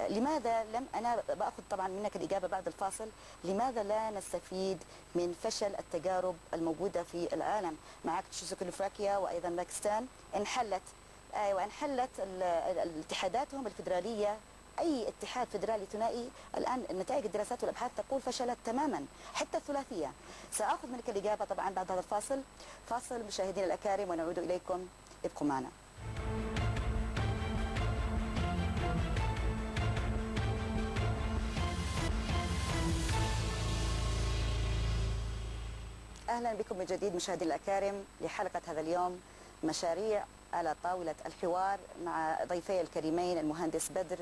Speaker 1: لماذا لم أنا بأخذ طبعا منك الإجابة بعد الفاصل. لماذا لا نستفيد من فشل التجارب الموجودة في العالم؟ معك تشيكوسلوفاكيا وأيضا باكستان. انحلت. أيوه انحلت ال- ال- الاتحاداتهم الفدراليه أي اتحاد فدرالي ثنائي الآن نتائج الدراسات والأبحاث تقول فشلت تماما حتى الثلاثية. سأخذ منك الإجابة طبعا بعد هذا الفاصل. فاصل مشاهدينا الأكارم ونعود إليكم. ابقوا معنا. أهلا بكم من جديد مشاهدينا الأكارم لحلقة هذا اليوم مشاريع على طاولة الحوار مع ضيفي الكريمين المهندس بدر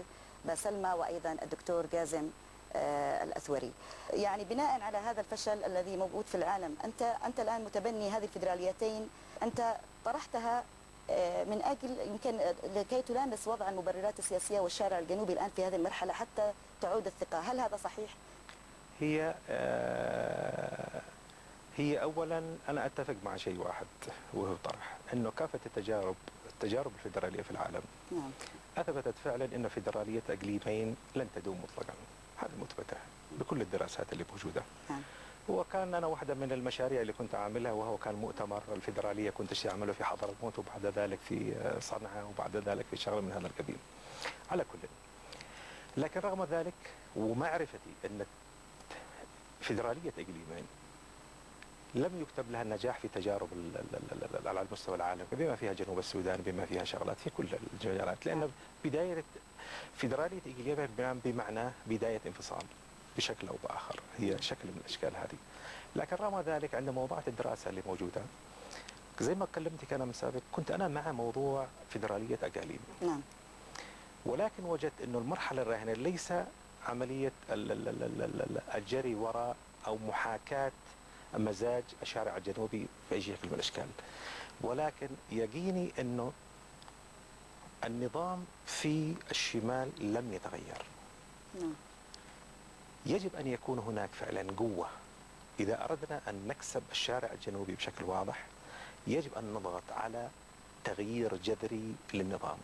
Speaker 1: باسلمى وأيضا الدكتور جازم آه، الأثوري. يعني بناء على هذا الفشل الذي موجود في العالم، أنت أنت الآن متبني هذه الفدراليتين، أنت طرحتها من أجل يمكن آه، لكي تلامس وضع المبررات السياسية والشارع الجنوبي الآن في هذه المرحلة حتى تعود الثقة، هل هذا صحيح؟
Speaker 2: هي آه، هي اولا أنا أتفق مع شيء واحد وهو طرح أنه كافة التجارب التجارب الفدراليه في العالم
Speaker 1: نعم.
Speaker 2: أثبتت فعلا أن فدراليه أقليمين لن تدوم مطلقا. هذه مثبتة بكل الدراسات اللي موجودة.
Speaker 1: نعم.
Speaker 2: وكان أنا واحدة من المشاريع اللي كنت عاملها وهو كان مؤتمر الفدراليه كنت اعمله في حضرموت وبعد ذلك في صنعاء وبعد ذلك في شغله من هذا القبيل. على كل لكن رغم ذلك ومعرفتي أن فدراليه إقليمين لم يكتب لها النجاح في تجارب على المستوى العالمي بما فيها جنوب السودان بما فيها شغلات في كل المجالات لأن بداية فدراليه إقليمين بمعنى بداية انفصال. بشكل أو بآخر. هي شكل من الأشكال هذه. لكن رغم ذلك عند موضوعات الدراسة اللي موجودة زي ما كلمتك أنا من سابق كنت أنا مع موضوع فدراليه أقاليم.
Speaker 1: نعم.
Speaker 2: ولكن وجدت إنه المرحلة الراهنة ليس ال- الجري وراء أو محاكاة مزاج الشارع الجنوبي في اي شكل من الأشكال. ولكن يقيني إنه النظام في الشمال لم يتغير.
Speaker 1: نعم.
Speaker 2: يجب أن يكون هناك فعلا قوة إذا أردنا أن نكسب الشارع الجنوبي بشكل واضح يجب أن نضغط على تغيير جذري للنظام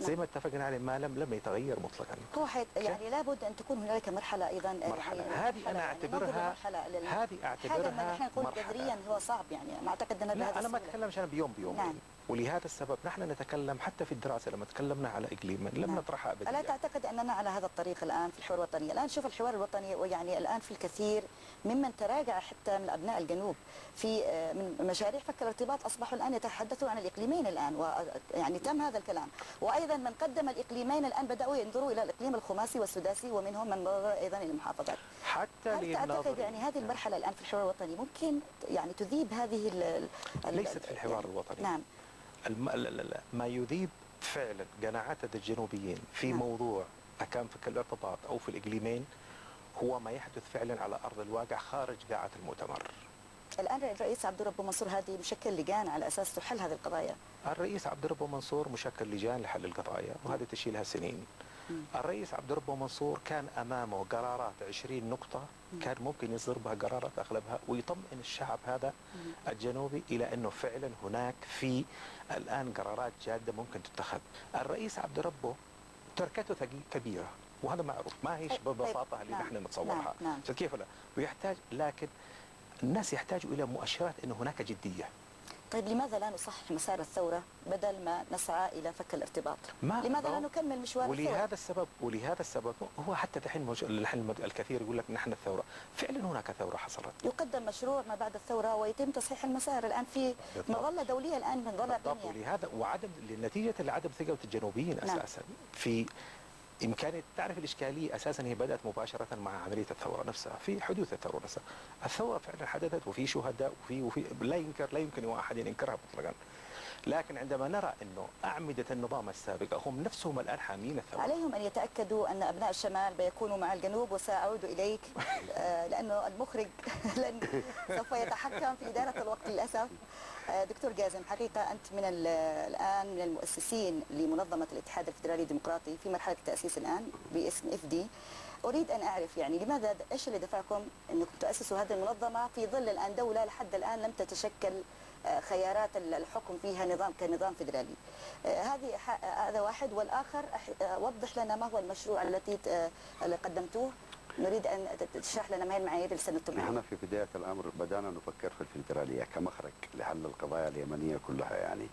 Speaker 2: زي ما اتفقنا عليه ما لم لم يتغير مطلقا
Speaker 1: هو حيت يعني لابد أن تكون هنالك مرحلة أيضا
Speaker 2: مرحلة.
Speaker 1: يعني
Speaker 2: هذه
Speaker 1: مرحلة
Speaker 2: أنا
Speaker 1: يعني للمرحلة لل-
Speaker 2: هذه
Speaker 1: حاجة
Speaker 2: اعتبرها
Speaker 1: ما نحن نقول. جذريا هو صعب يعني ما أعتقد أن بهذا
Speaker 2: أنا ما. اتكلمش أنا بيوم بيوم
Speaker 1: نعم.
Speaker 2: ولهذا السبب نحن نتكلم حتى في الدراسة لما تكلمنا على إقليم لم
Speaker 1: نعم.
Speaker 2: نطرحها ابدا
Speaker 1: ألا تعتقد أننا على هذا الطريق الآن في الحوار الوطني، الآن شوف الحوار الوطني ويعني الآن في الكثير ممن تراجع حتى من أبناء الجنوب في آه، من مشاريع فك الارتباط أصبحوا الآن يتحدثوا عن الإقليمين الآن ويعني تم هذا الكلام، وأيضا من قدم الإقليمين الآن بدأوا ينظروا إلى الإقليم الخماسي والسداسي ومنهم من نظر أيضا إلى المحافظات.
Speaker 2: حتى
Speaker 1: هل تعتقد. يعني هذه المرحلة الآن في الحوار الوطني ممكن يعني تذيب هذه ال-
Speaker 2: ليست في الحوار
Speaker 1: يعني
Speaker 2: الوطني.
Speaker 1: نعم
Speaker 2: الم... لا- لا- لا. ما يذيب فعلا قناعات الجنوبيين في
Speaker 1: نعم.
Speaker 2: موضوع كان في الارتباط أو في الإقليمين هو ما يحدث فعلا على أرض الواقع خارج قاعة المؤتمر.
Speaker 1: الآن الرئيس عبد الرب منصور هادي مشكل لجان على أساس تحل هذه القضايا.
Speaker 2: الرئيس عبد الرب منصور مشكل لجان لحل القضايا وهذه تشيلها سنين. الرئيس عبد الرب منصور كان أمامه قرارات 20 نقطة كان ممكن يصدر بها قرارات أغلبها ويطمئن الشعب هذا الجنوبي إلى أنه فعلا هناك في الآن قرارات جادة ممكن تتخذ. الرئيس عبد ربه تركته كبيرة وهذا معروف ما هيش
Speaker 1: طيب،
Speaker 2: ببساطة اللي
Speaker 1: نعم،
Speaker 2: نحن نتصورها.
Speaker 1: نعم، نعم.
Speaker 2: كيف لا ويحتاج لكن الناس يحتاجوا إلى مؤشرات أنه هناك جدية.
Speaker 1: طيب لماذا لا نصحح مسار الثورة بدل ما نسعى إلى فك الارتباط؟
Speaker 2: ما
Speaker 1: لماذا لا نكمل مشوار الثورة؟
Speaker 2: ولهذا السبب ولهذا السبب هو حتى دحين الكثير يقول لك نحن الثورة، فعلا هناك ثورة حصلت.
Speaker 1: يقدم مشروع ما بعد الثورة ويتم تصحيح المسار. الآن في. مظلة دولية الآن من ظلة
Speaker 2: ولهذا وعدم لنتيجة لعدم ثقة الجنوبيين
Speaker 1: نعم.
Speaker 2: أساسا. في إمكانية تعرف الإشكالية أساسا هي بدأت مباشرة مع عملية الثورة نفسها في حدوث الثورة نفسها. الثورة فعلا حدثت وفي شهداء وفي وفي لا ينكر لا يمكن أحد أن ينكرها مطلقا. لكن عندما نرى أنه أعمدة النظام السابقة هم نفسهم الآن حامين الثورة.
Speaker 1: عليهم أن يتأكدوا أن أبناء الشمال بيكونوا مع الجنوب وسأعود إليك آه، لأنه المخرج لن سوف يتحكم في إدارة الوقت للأسف. دكتور جازم حقيقة أنت من ال- الآن من المؤسسين لمنظمة الاتحاد الفيدرالي الديمقراطي في مرحلة التأسيس الآن باسم إف دي. أريد أن أعرف يعني لماذا إيش اللي دفعكم أنكم تؤسسوا هذه المنظمة في ظل الآن دولة لحد الآن لم تتشكل آه، خيارات الحكم فيها نظام كنظام فيدرالي. آه، هذه آه، هذا واحد. والآخر آه، وضح لنا ما هو المشروع التي قدمتوه. نريد أن تشرح لنا ما هي المعايير عليها
Speaker 3: نحن في بداية الأمر بدأنا نفكر في الفيدرالية كمخرج لحل القضايا اليمنية كلها يعني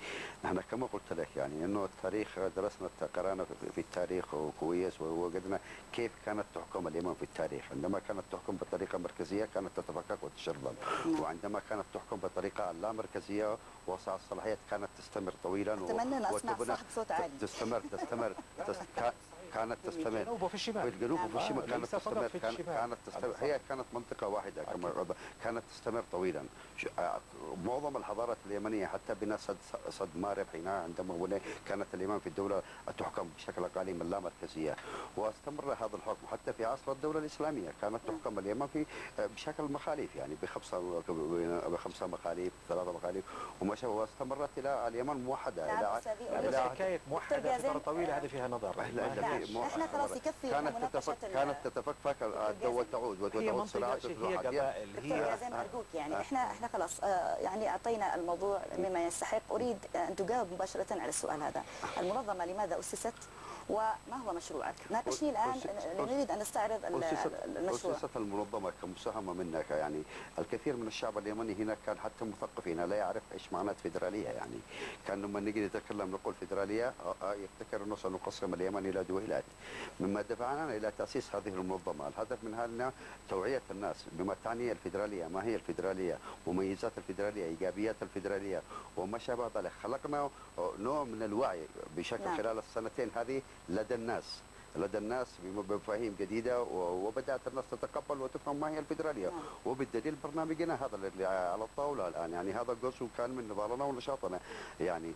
Speaker 3: نحن كما قلت لك يعني أنه التاريخ درسنا قرانا في- التاريخ كويس ووجدنا كيف كانت تحكم اليمن في التاريخ عندما كانت تحكم بطريقة مركزية كانت تتفكك وتشرذم
Speaker 1: نعم.
Speaker 3: وعندما كانت تحكم بطريقة لا مركزية وسع الصلاحيات كانت تستمر طويلا
Speaker 1: أتمنى أن أسمع صوت عالي.
Speaker 3: تستمر تستمر تست... كا- كانت
Speaker 2: في
Speaker 3: تستمر.
Speaker 2: الجنوب وفي الشمال.
Speaker 3: في الجنوب وفي الشمال
Speaker 2: ليس
Speaker 3: كانت تستمر
Speaker 2: في.
Speaker 3: كانت تستمر هي كانت منطقة واحدة كما. كانت تستمر طويلا. آه، معظم الحضارات اليمنية حتى بناء سد سد مارب حينها عندما هنا كانت اليمن في الدولة تحكم بشكل قليل من لا مركزية. واستمر هذا الحكم حتى في عصر الدولة الإسلامية. كانت تحكم اليمن في آه، بشكل مخاليف يعني بخمسة بخمسة مخاليف ثلاثة مخاليف وما شابه. واستمرت إلى اليمن موحدة
Speaker 1: نعم،
Speaker 3: إلى
Speaker 2: حكاية موحدة فترة طويلة هذه فيها نظر.
Speaker 1: إحنا خلاص يكفي
Speaker 3: كانت تتفك كانت تتفكك الدول
Speaker 1: جازم.
Speaker 3: تعود
Speaker 2: هي
Speaker 3: وتعود
Speaker 2: منطقة
Speaker 3: صراعات
Speaker 2: هي قبائل هي
Speaker 1: جازم أرجوك يعني إحنا إحنا خلاص آه، يعني أعطينا الموضوع مما يستحق. أريد أن تجاوب مباشرة على السؤال هذا. المنظمة لماذا أسست؟ وما هو مشروعك؟ ناقشني الآن؟ نريد أن نستعرض المشروع.
Speaker 3: أسست المنظمة كمساهمة منك يعني الكثير من الشعب اليمني هنا كان حتى مثقف هنا لا يعرف إيش معنات فيدرالية يعني كان لما نيجي نتكلم نقول فيدرالية آه، آه، يفتكر أنه سنقسم اليمن إلى دويلات. مما دفعنا إلى تأسيس هذه المنظمة. الهدف منها أن توعية الناس بما تعني الفيدرالية ما هي الفيدرالية؟ مميزات الفيدرالية إيجابيات الفيدرالية. وما شابه ذلك خلقنا نوع من الوعي بشكل
Speaker 1: نعم.
Speaker 3: خلال السنتين هذه لدى الناس لدى الناس بمفاهيم جديدة و- وبدأت الناس تتقبل وتفهم ما هي الفيدرالية.
Speaker 1: نعم.
Speaker 3: وبالدليل برنامجنا هذا اللي على الطاولة الآن. يعني هذا جزء كان من نضالنا ونشاطنا. يعني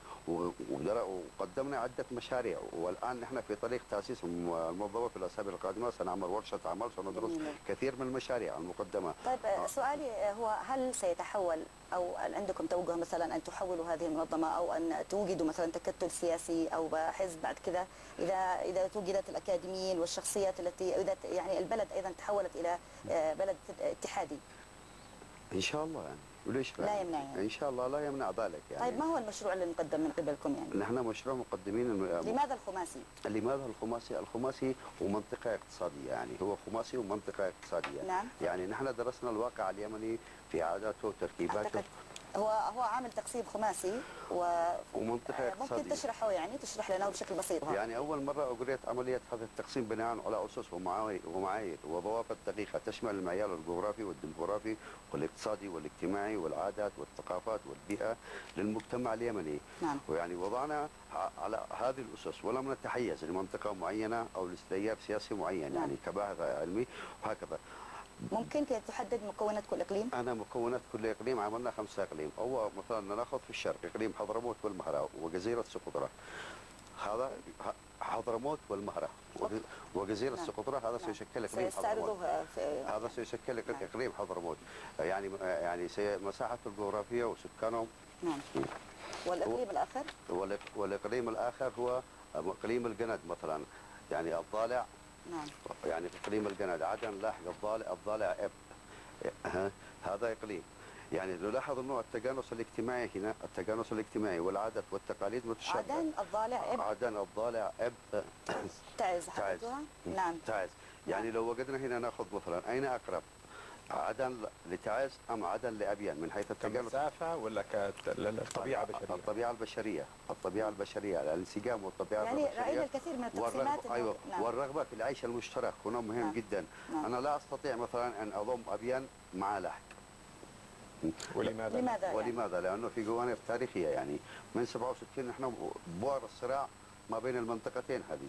Speaker 3: وقدمنا عدة مشاريع. والآن نحن في طريق تأسيس م- المنظمة في الأسابيع القادمة. سنعمل ورشة عمل سندرس. كثير من المشاريع المقدمة.
Speaker 1: طيب آه، سؤالي هو هل سيتحول أو عندكم توجه مثلا أن تحولوا هذه المنظمة أو أن توجدوا مثلا تكتل سياسي أو حزب بعد كذا إذا إذا توجدت الأكاديميين والشخصيات التي إذا يعني البلد أيضا تحولت إلى آه، بلد اتحادي.
Speaker 3: إن شاء الله يعني. وليش
Speaker 1: لا يمنع يعني.
Speaker 3: إن شاء الله لا يمنع ذلك يعني.
Speaker 1: طيب ما هو المشروع اللي مقدم من قبلكم يعني؟
Speaker 3: نحن مشروع مقدمين
Speaker 1: لماذا الخماسي؟
Speaker 3: لماذا الخماسي؟ الخماسي ومنطقة اقتصادية يعني. هو خماسي ومنطقة اقتصادية.
Speaker 1: نعم.
Speaker 3: يعني نحن درسنا الواقع اليمني في عاداته وتركيباته.
Speaker 1: هو هو عامل تقسيم خماسي و
Speaker 3: ومنطقة
Speaker 1: آه، ممكن. تشرحه يعني تشرح لنا بشكل بسيط
Speaker 3: يعني أول مرة أجريت عملية هذا التقسيم بناء على أسس ومعايير وضوابط دقيقة تشمل المعيار الجغرافي والديموغرافي والاقتصادي والاجتماعي والعادات والثقافات والبيئة للمجتمع اليمني
Speaker 1: نعم.
Speaker 3: ويعني وضعنا على هذه الأسس ولم نتحيز لمنطقة معينة أو لتيار سياسي معين
Speaker 1: نعم.
Speaker 3: يعني كباحث علمي وهكذا
Speaker 1: ممكن تحدد مكونات كل إقليم؟
Speaker 3: أنا مكونات كل إقليم عملنا خمسة إقليم. أول مثلا نأخذ في الشرق إقليم حضرموت والمهرة وجزيرة سقطرى هذا حضرموت والمهرة وج- وجزيرة
Speaker 1: نعم.
Speaker 3: سقطرى هذا
Speaker 1: نعم.
Speaker 3: سيشكل إقليم حضرموت.
Speaker 1: في
Speaker 3: هذا سيشكل
Speaker 1: نعم.
Speaker 3: إقليم حضرموت. يعني يعني سي- مساحته الجغرافية وسكانهم.
Speaker 1: نعم. والإقليم الآخر؟
Speaker 3: والإق- والإقليم الآخر هو إقليم الجند مثلا. يعني الضالع
Speaker 1: نعم.
Speaker 3: يعني في اقليم الجند عدن لحج الضالع الضالع اب ها، هذا اقليم يعني نلاحظ انه التجانس الاجتماعي هنا التجانس الاجتماعي والعادات والتقاليد متشابهة.
Speaker 1: عدن الضالع اب
Speaker 3: عدن الضالع اب
Speaker 1: تعز
Speaker 3: تعز.
Speaker 1: نعم.
Speaker 3: تعز. يعني لو وجدنا هنا نأخذ مثلا أين أقرب؟ عدن لتعز أم عدن لأبيان من حيث التجانس
Speaker 2: كمسافة ولا كطبيعة بشرية
Speaker 3: الطبيعة البشرية الطبيعة البشرية الانسجام والطبيعة
Speaker 1: يعني
Speaker 3: البشرية
Speaker 1: رأينا الكثير من التقسيمات
Speaker 3: أيوة
Speaker 1: نعم.
Speaker 3: والرغبة في العيش المشترك هنا مهم
Speaker 1: نعم.
Speaker 3: جدا
Speaker 1: نعم.
Speaker 3: أنا لا أستطيع مثلا أن أضم أبيان مع لاحق
Speaker 2: ولماذا؟
Speaker 1: لماذا يعني؟
Speaker 3: ولماذا؟ لأنه في جوانب تاريخية يعني من 67 نحن بؤر الصراع ما بين المنطقتين هذه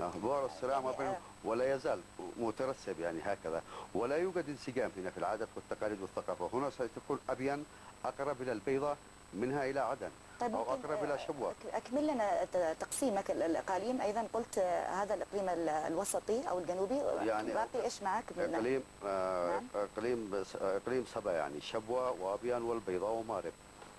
Speaker 3: ظهر الصراع ما بينهم
Speaker 1: آه.
Speaker 3: ولا يزال مترسب يعني هكذا. ولا يوجد انسجام هنا في العادات والتقاليد والثقافة. هنا ستكون أبين أقرب إلى البيضة منها إلى عدن
Speaker 1: طيب آه،
Speaker 3: إلى شبوة
Speaker 1: أك- أكمل لنا تقسيمك ال- الإقاليم أيضا قلت آه، هذا الإقليم ال- الوسطي أو الجنوبي.
Speaker 3: يعني
Speaker 1: باقي إيش معك؟ من-
Speaker 3: إقليم آه،
Speaker 1: نعم.
Speaker 3: إقليم إقليم سبا يعني شبوة وأبيان والبيضاء ومارب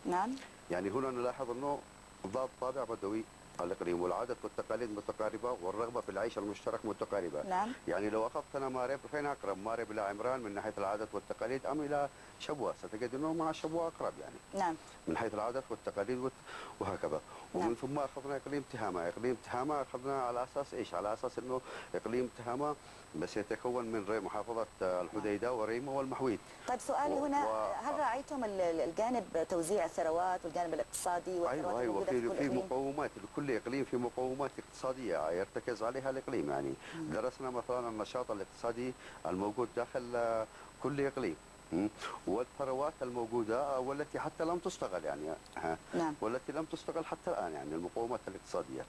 Speaker 1: نعم.
Speaker 3: يعني هنا نلاحظ أنه ضاد طابع بدوي الإقليم والعادات والتقاليد متقاربة والرغبة في العيش المشترك متقاربة.
Speaker 1: نعم.
Speaker 3: يعني لو أخذت أنا مارب فين أقرب مارب إلى عمران من ناحية العادات والتقاليد أم إلى شبوة. ستجد أنه مع شبوة أقرب يعني.
Speaker 1: نعم.
Speaker 3: من حيث العادات والتقاليد والت- وهكذا. ومن
Speaker 1: نعم.
Speaker 3: ثم أخذنا إقليم تهامه، إقليم تهامه أخذنا على أساس إيش؟ على أساس إنه إقليم تهامه بس يتكون من ري- محافظة آه، الحديدة وريمه والمحويد.
Speaker 1: طيب سؤالي
Speaker 3: و-
Speaker 1: هنا
Speaker 3: و-
Speaker 1: هل راعيتم ال- ال- الجانب توزيع الثروات والجانب الاقتصادي والثروات
Speaker 3: أيوه
Speaker 1: الموجودة
Speaker 3: في
Speaker 1: في إقليم؟
Speaker 3: مقومات لكل إقليم في مقومات اقتصادية يرتكز عليها الإقليم يعني درسنا مثلا النشاط الاقتصادي الموجود داخل آه، كل إقليم. م? والثروات الموجودة والتي حتى لم تستغل يعني ها
Speaker 1: نعم
Speaker 3: والتي لم تستغل حتى الآن يعني المقومات الاقتصادية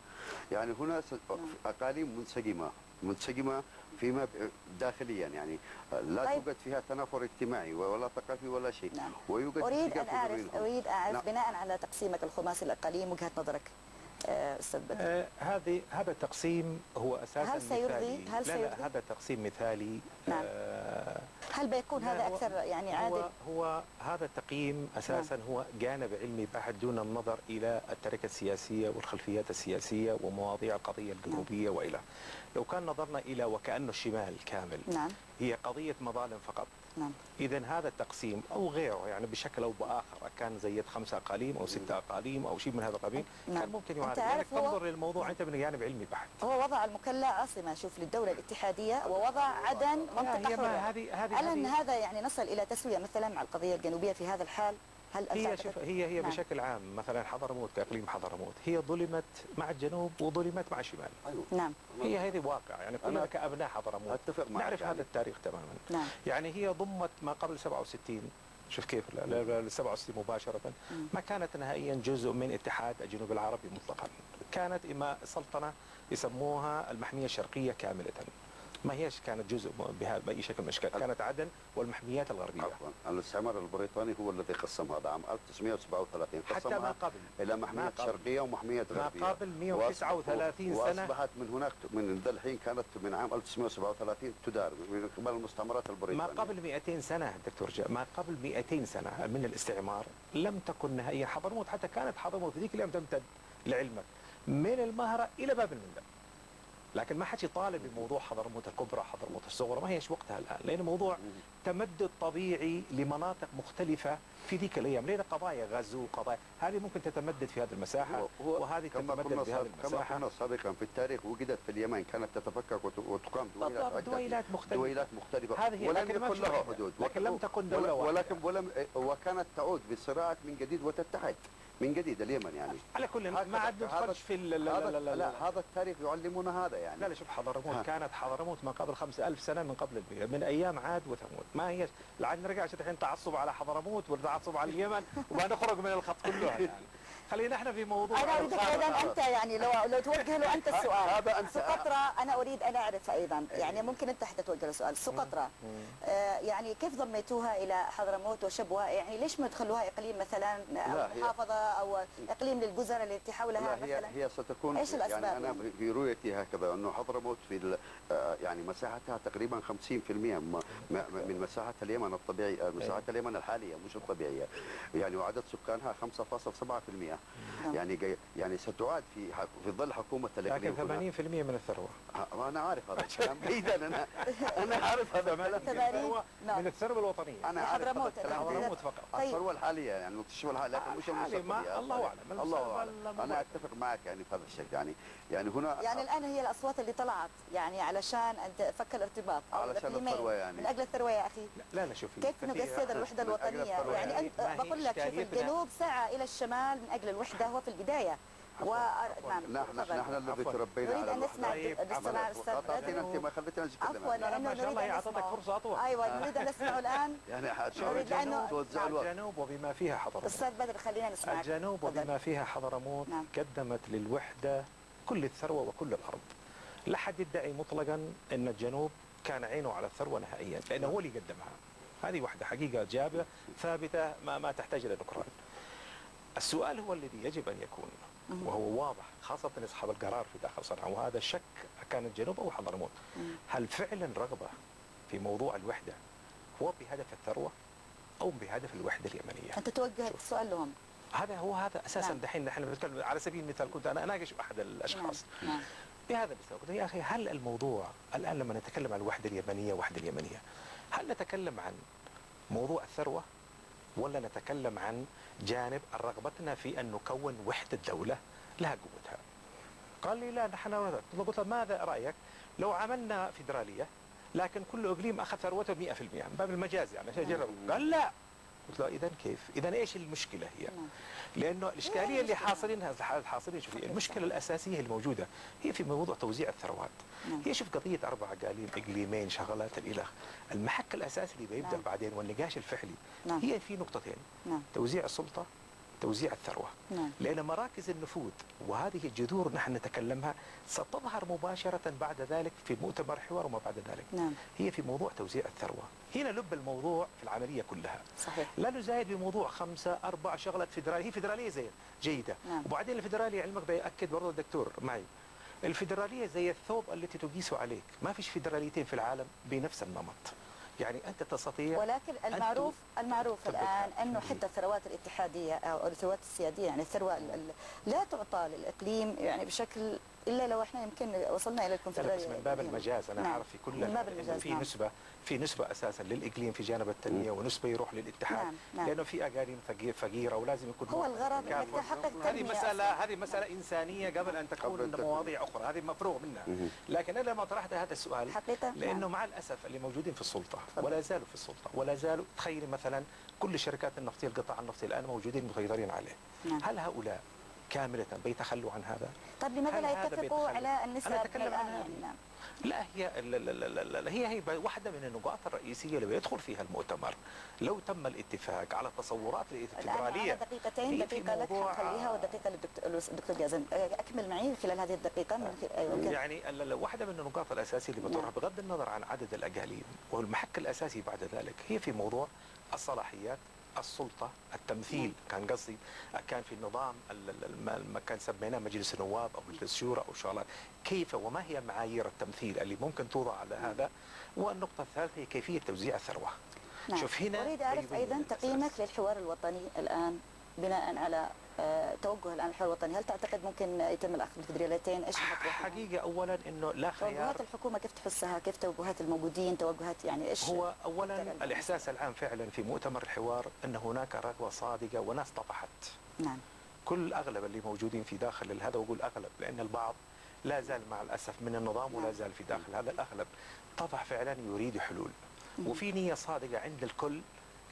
Speaker 3: يعني هنا س- أقاليم منسجمة منسجمة فيما داخليا يعني لا
Speaker 1: طيب.
Speaker 3: توجد فيها تنافر اجتماعي ولا ثقافي ولا شيء
Speaker 1: نعم.
Speaker 3: ويوجد
Speaker 1: أريد أن أعرف. أريد أعرف
Speaker 3: نعم.
Speaker 1: بناء على تقسيمك الخماسي الإقليم وجهة نظرك آه، أستاذ بدر
Speaker 2: آه، هذه هذا التقسيم هو أساسا
Speaker 1: هل سيرضي؟
Speaker 2: مثالي
Speaker 1: هل
Speaker 2: لا
Speaker 1: سيرضي؟
Speaker 2: لا هذا تقسيم مثالي
Speaker 1: نعم.
Speaker 2: آه،
Speaker 1: هل بيكون
Speaker 2: لا،
Speaker 1: هذا
Speaker 2: هو-
Speaker 1: أكثر يعني
Speaker 2: هو
Speaker 1: عادل؟
Speaker 2: هو هذا التقييم أساسا هو جانب علمي بحت دون النظر إلى التركة السياسية والخلفيات السياسية ومواضيع القضية الجنوبية وإلى لو كان نظرنا إلى وكانه الشمال كامل
Speaker 1: نعم
Speaker 2: هي قضية مظالم فقط
Speaker 1: نعم.
Speaker 2: اذا هذا التقسيم أو غيره يعني بشكل أو بآخر كان زي خمسة أقاليم أو ستة أقاليم أو شيء من هذا القبيل
Speaker 1: نعم.
Speaker 2: كان ممكن يعالج لانك
Speaker 1: هو-
Speaker 2: تنظر للموضوع أنت من جانب علمي بحت.
Speaker 1: هو وضع المكلا عاصمة شوف للدولة الاتحادية ووضع عدن
Speaker 2: ما
Speaker 1: حرة.
Speaker 2: هذه هذه
Speaker 1: هل هذا يعني نصل إلى تسوية مثلا مع القضية الجنوبية في هذا الحال؟ هل
Speaker 2: هي؟ شوف هي هي
Speaker 1: نعم.
Speaker 2: بشكل عام مثلا حضرموت كإقليم حضرموت هي ظلمت مع الجنوب وظلمت مع الشمال
Speaker 3: أيوه.
Speaker 1: نعم
Speaker 2: هي هذه واقع يعني كلنا
Speaker 3: أنا-
Speaker 2: كابناء حضرموت
Speaker 3: أتفق معك
Speaker 2: نعرف
Speaker 3: يعني.
Speaker 2: هذا التاريخ تماما
Speaker 1: نعم
Speaker 2: يعني هي ضمت ما قبل 67 شوف كيف ال- ال- ال 67 مباشرة
Speaker 1: مم.
Speaker 2: ما كانت نهائيا جزء من اتحاد الجنوب العربي مطلقا كانت إما سلطنة يسموها المحمية الشرقية كاملة ما هيش كانت جزء بها بأي شكل من الأشكال كانت عدن والمحميات الغربية.
Speaker 3: عفوا. الاستعمار البريطاني هو الذي قسم هذا عام 1937
Speaker 2: حتى ما قبل.
Speaker 3: إلى
Speaker 2: ما
Speaker 3: محمية
Speaker 2: قبل.
Speaker 3: شرقية ومحمية
Speaker 2: ما قبل 139
Speaker 3: وأصبح-
Speaker 2: سنة.
Speaker 3: وأصبحت من هناك من ذا الحين كانت من عام 1937 تدار من قبل المستعمرات
Speaker 2: ما
Speaker 3: البريطانية
Speaker 2: قبل 200 سنة دكتور جاء ما قبل 200 سنة من الاستعمار لم تكن نهائيا. حضرموت حتى كانت حضرموت في ذيك الأيام تمتد لعلمك من المهرة إلى باب المندب لكن ما حد يطالب بموضوع حضرموت الكبرى حضرموت الصغرى ما هيش وقتها الآن؟ لأن موضوع تمدد طبيعي لمناطق مختلفة في ذيك الأيام. لأن قضايا غزو قضايا هذه ممكن تتمدد في هذه المساحة وهذه
Speaker 3: كما
Speaker 2: تتمدد في هذه
Speaker 3: كما
Speaker 2: المساحة.
Speaker 3: قلنا سابقا في التاريخ وجدت في اليمن كانت تتفكك وت- وتقام دويلات.
Speaker 2: دويلات مختلفة.
Speaker 3: دويلات مختلفة.
Speaker 2: هذه
Speaker 3: ولم يكن لها. حدود.
Speaker 2: لكن لم تكن دولة
Speaker 3: ول- ولكن. ولم وكانت تعود بصراعات من جديد وتتحد. من جديد اليمن يعني.
Speaker 2: على كل ما عاد ندخلش في لا لا لا لا,
Speaker 3: هذا التاريخ يعلمنا هذا يعني.
Speaker 2: لا لا شوف حضرموت
Speaker 3: ها.
Speaker 2: كانت حضرموت ما قبل خمسة ألف سنة من قبل البيئة من أيام عاد وثمود. ما هي لا نرجع الحين تعصب على حضرموت ولا تعصب على اليمن وما نخرج من الخط كله يعني. خلينا إحنا في موضوع
Speaker 1: أنا أريدك أيضا أنت يعني لو لو توجه له أنت السؤال.
Speaker 3: هذا أنت-
Speaker 1: سقطرى أنا أريد أن أعرف أيضا. يعني ممكن أنت حتى توجه له سؤال. سقطرى آه، يعني كيف ضميتوها إلى حضرموت وشبوة يعني ليش ما تخلوها إقليم مثلا
Speaker 3: هي-
Speaker 1: محافظة أو إقليم للجزر التي حولها
Speaker 3: هي
Speaker 1: مثلا؟
Speaker 3: هي ستكون
Speaker 1: الأسباب
Speaker 3: يعني أنا
Speaker 1: يعني؟
Speaker 3: في رؤيتي هكذا أنه حضرموت في آه، يعني مساحتها تقريبا 50% م- م- من مساحه اليمن الطبيعيه آه، مساحه اليمن الحالية مش الطبيعية. يعني وعدد سكانها 5.7%
Speaker 1: نعم.
Speaker 3: يعني جاي- يعني ستعاد في في ظل حكومة
Speaker 2: لكن
Speaker 3: الاقليم
Speaker 2: 80% من الثروة.
Speaker 3: ه- أنا عارف هذا الكلام. جيدا أنا أنا عارف هذا الكلام
Speaker 1: نعم.
Speaker 2: من الثروة الوطنية.
Speaker 3: أنا عارف هذا
Speaker 1: حضرموت،
Speaker 3: الكلام.
Speaker 2: فقط.
Speaker 1: طيب.
Speaker 3: الثروة الحالية يعني المكتشفه الحاليه لكن مش
Speaker 2: الحالي ما-
Speaker 3: المستقبلية.
Speaker 2: الله أعلم.
Speaker 3: الله
Speaker 2: المستقبل
Speaker 3: أعلم.
Speaker 2: أنا.
Speaker 3: أتفق معك يعني في هذا الشيء. يعني يعني هنا
Speaker 1: يعني الآن هي الأصوات اللي طلعت. يعني علشان أن تفك الارتباط.
Speaker 3: علشان. الثروة يعني.
Speaker 1: من أجل الثروة يا أخي.
Speaker 2: لا لا شوفي.
Speaker 1: كيف نجسد الوطنية؟
Speaker 3: الثروة.
Speaker 1: يعني
Speaker 2: يعني
Speaker 1: بقول لك شوف؟ الجنوب سعى إلى الشمال من أجل الوحدة هو في البداية و... نعم
Speaker 3: نحن. نحن الذي. تربينا
Speaker 1: نريد
Speaker 3: على
Speaker 1: أن نسمع
Speaker 2: طيب،
Speaker 1: الاستماع
Speaker 2: عفواً.
Speaker 1: أستاذ
Speaker 3: اعطينا
Speaker 1: بدر
Speaker 3: انت ما خليتنا نتكلم
Speaker 1: عفوا.
Speaker 2: لا، لا، ما
Speaker 1: لأنه
Speaker 2: شاء
Speaker 1: نريد
Speaker 2: أعطتك
Speaker 1: نسمعه
Speaker 2: فرصة أطول.
Speaker 1: أيوة نريد أن نسمعه الآن
Speaker 3: يعني نريد أن توزع الوقت
Speaker 2: الجنوب وبما فيها حضرموت
Speaker 1: أستاذ بدر خلينا نسمعك
Speaker 2: الجنوب. وبما فيها حضرموت
Speaker 1: نعم.
Speaker 2: قدمت للوحدة كل الثروة وكل الأرض لا حد يدعي مطلقا أن الجنوب كان عينه على الثروة نهائيا لأنه هو اللي قدمها هذه واحدة حقيقة جابة ثابتة ما ما تحتاج إلى نكران السؤال هو الذي يجب أن يكون. وهو واضح خاصة اصحاب القرار في داخل صنعاء وهذا الشك كان الجنوب أو حضرموت. هل فعلا رغبة في موضوع الوحدة هو بهدف الثروة أو بهدف الوحدة اليمنية
Speaker 1: أنت توجهت السؤال لهم
Speaker 2: هذا هو هذا أساسا
Speaker 1: نعم.
Speaker 2: دحين نحن بنتكلم على سبيل المثال كنت أنا أناقش أحد الأشخاص
Speaker 1: نعم. نعم.
Speaker 2: بهذا الاسلوب قلت يا أخي هل الموضوع الآن لما نتكلم عن الوحده اليمنية وحدة اليمنية هل نتكلم عن موضوع الثروة ولا نتكلم عن جانب رغبتنا في أن نكون وحدة دولة لها قوتها. قال لي لا نحن قلت له ماذا رأيك؟ لو عملنا فيدرالية لكن كل إقليم أخذ ثروته 100% من باب المجاز يعني. قال لا. قلت له اذا كيف؟ اذا إيش المشكلة هي؟
Speaker 1: نعم.
Speaker 2: لأنه الإشكالية اللي. حاصلينها الحاصلين شوفي المشكلة الأساسية الموجودة هي في موضوع توزيع الثروات
Speaker 1: نعم.
Speaker 2: هي شوف قضية أربع اقاليم إقليمين شغلات إلى المحك الأساسي اللي بيبدأ
Speaker 1: نعم.
Speaker 2: بعدين والنقاش الفعلي. هي في نقطتين. توزيع السلطة توزيع الثروة.
Speaker 1: نعم.
Speaker 2: لأن مراكز النفوذ وهذه الجذور نحن نتكلمها ستظهر مباشرة بعد ذلك في مؤتمر حوار وما بعد ذلك.
Speaker 1: نعم.
Speaker 2: هي في موضوع توزيع الثروة. هنا لب الموضوع في العملية كلها.
Speaker 1: صحيح.
Speaker 2: لا نزايد بموضوع خمسة أربع شغلات فيدرالية. هي فيدرالية زي جيدة.
Speaker 1: نعم.
Speaker 2: وبعدين الفيدرالية علمك بيأكد برضه الدكتور معي. الفيدرالية زي الثوب التي تقيس عليك. ما فيش فيدراليتين في العالم بنفس النمط. يعني أنت تستطيع
Speaker 1: ولكن المعروف المعروف. الآن أنه حتى الثروات الاتحادية أو الثروات السيادية يعني الثروه ال- ال- لا تعطى للإقليم يعني بشكل إلا لو إحنا يمكن وصلنا
Speaker 2: إلى
Speaker 1: الكونفدرالية
Speaker 2: بس من باب المجاز أنا
Speaker 1: نعم.
Speaker 2: أعرف في كل
Speaker 1: من باب المجاز
Speaker 2: في
Speaker 1: نعم.
Speaker 2: نسبة في نسبة أساسا للإقليم في جانب التنمية ونسبة يروح للاتحاد
Speaker 1: نعم، نعم.
Speaker 2: لأنه في أقاليم فقير- فقيرة ولازم يكون
Speaker 1: هو الغرض
Speaker 2: إنك.
Speaker 1: تحقق
Speaker 2: هذه
Speaker 1: أصلاً.
Speaker 2: هذه مسألة إنسانية قبل أن
Speaker 3: قبل
Speaker 2: تكون. مواضيع أخرى هذه مفروغ منها. لكن أنا لما طرحت هذا السؤال
Speaker 1: حقيقة
Speaker 2: لأنه
Speaker 1: نعم.
Speaker 2: مع الأسف اللي موجودين في السلطة
Speaker 1: تفضل.
Speaker 2: ولا زالوا في السلطة ولا زالوا تخيلي مثلا كل الشركات النفطية القطاع النفطي الآن موجودين مسيطرين عليه
Speaker 1: نعم.
Speaker 2: هل هؤلاء كاملة بيتخلوا عن هذا؟
Speaker 1: طيب لماذا لا يتفقوا؟ على النسب
Speaker 2: أنا أتكلم
Speaker 1: الآن. يعني نعم
Speaker 2: لا هي لا لا لا لا لا هي هي واحدة من النقاط الرئيسية اللي بيدخل فيها المؤتمر لو تم الاتفاق على تصورات
Speaker 1: معنا دقيقتين دقيقة لك حخليها ودقيقة للدكتور جازم أكمل معي خلال هذه من أيوة، كيف؟
Speaker 2: يعني واحدة من النقاط الأساسية اللي بطرحها
Speaker 1: نعم.
Speaker 2: بغض النظر عن عدد الأقاليم والمحك الأساسي بعد ذلك هي في موضوع الصلاحيات السلطة التمثيل
Speaker 1: نعم.
Speaker 2: كان قصدي كان في النظام ما كان سميناه مجلس النواب أو مجلس الشورى أو شغلات كيف وما هي معايير التمثيل اللي ممكن توضع على هذا والنقطة الثالثة هي كيفية توزيع الثروة
Speaker 1: نعم.
Speaker 2: شوف هنا أريد
Speaker 1: أعرف
Speaker 2: أيضا.
Speaker 1: تقييمك للحوار الوطني الآن بناء على توجه الآن الحوار الوطني. هل تعتقد ممكن يتم الأخذ بالفدراليتين؟ إيش؟
Speaker 2: حقيقة أولا أنه لا خيار.
Speaker 1: توجهات الحكومة كيف تحسها؟ كيف توجهات الموجودين؟ توجهات يعني إيش
Speaker 2: هو اولا الإحساس العام فعلا في مؤتمر الحوار إن هناك رغبه صادقة وناس طفحت.
Speaker 1: نعم.
Speaker 2: كل اغلب اللي موجودين في داخل هذا وأقول أغلب لأن البعض لا زال مع الأسف من النظام ولا
Speaker 1: نعم.
Speaker 2: زال في داخل. هذا الأغلب طفح فعلا يريد حلول. وفي نية صادقة عند الكل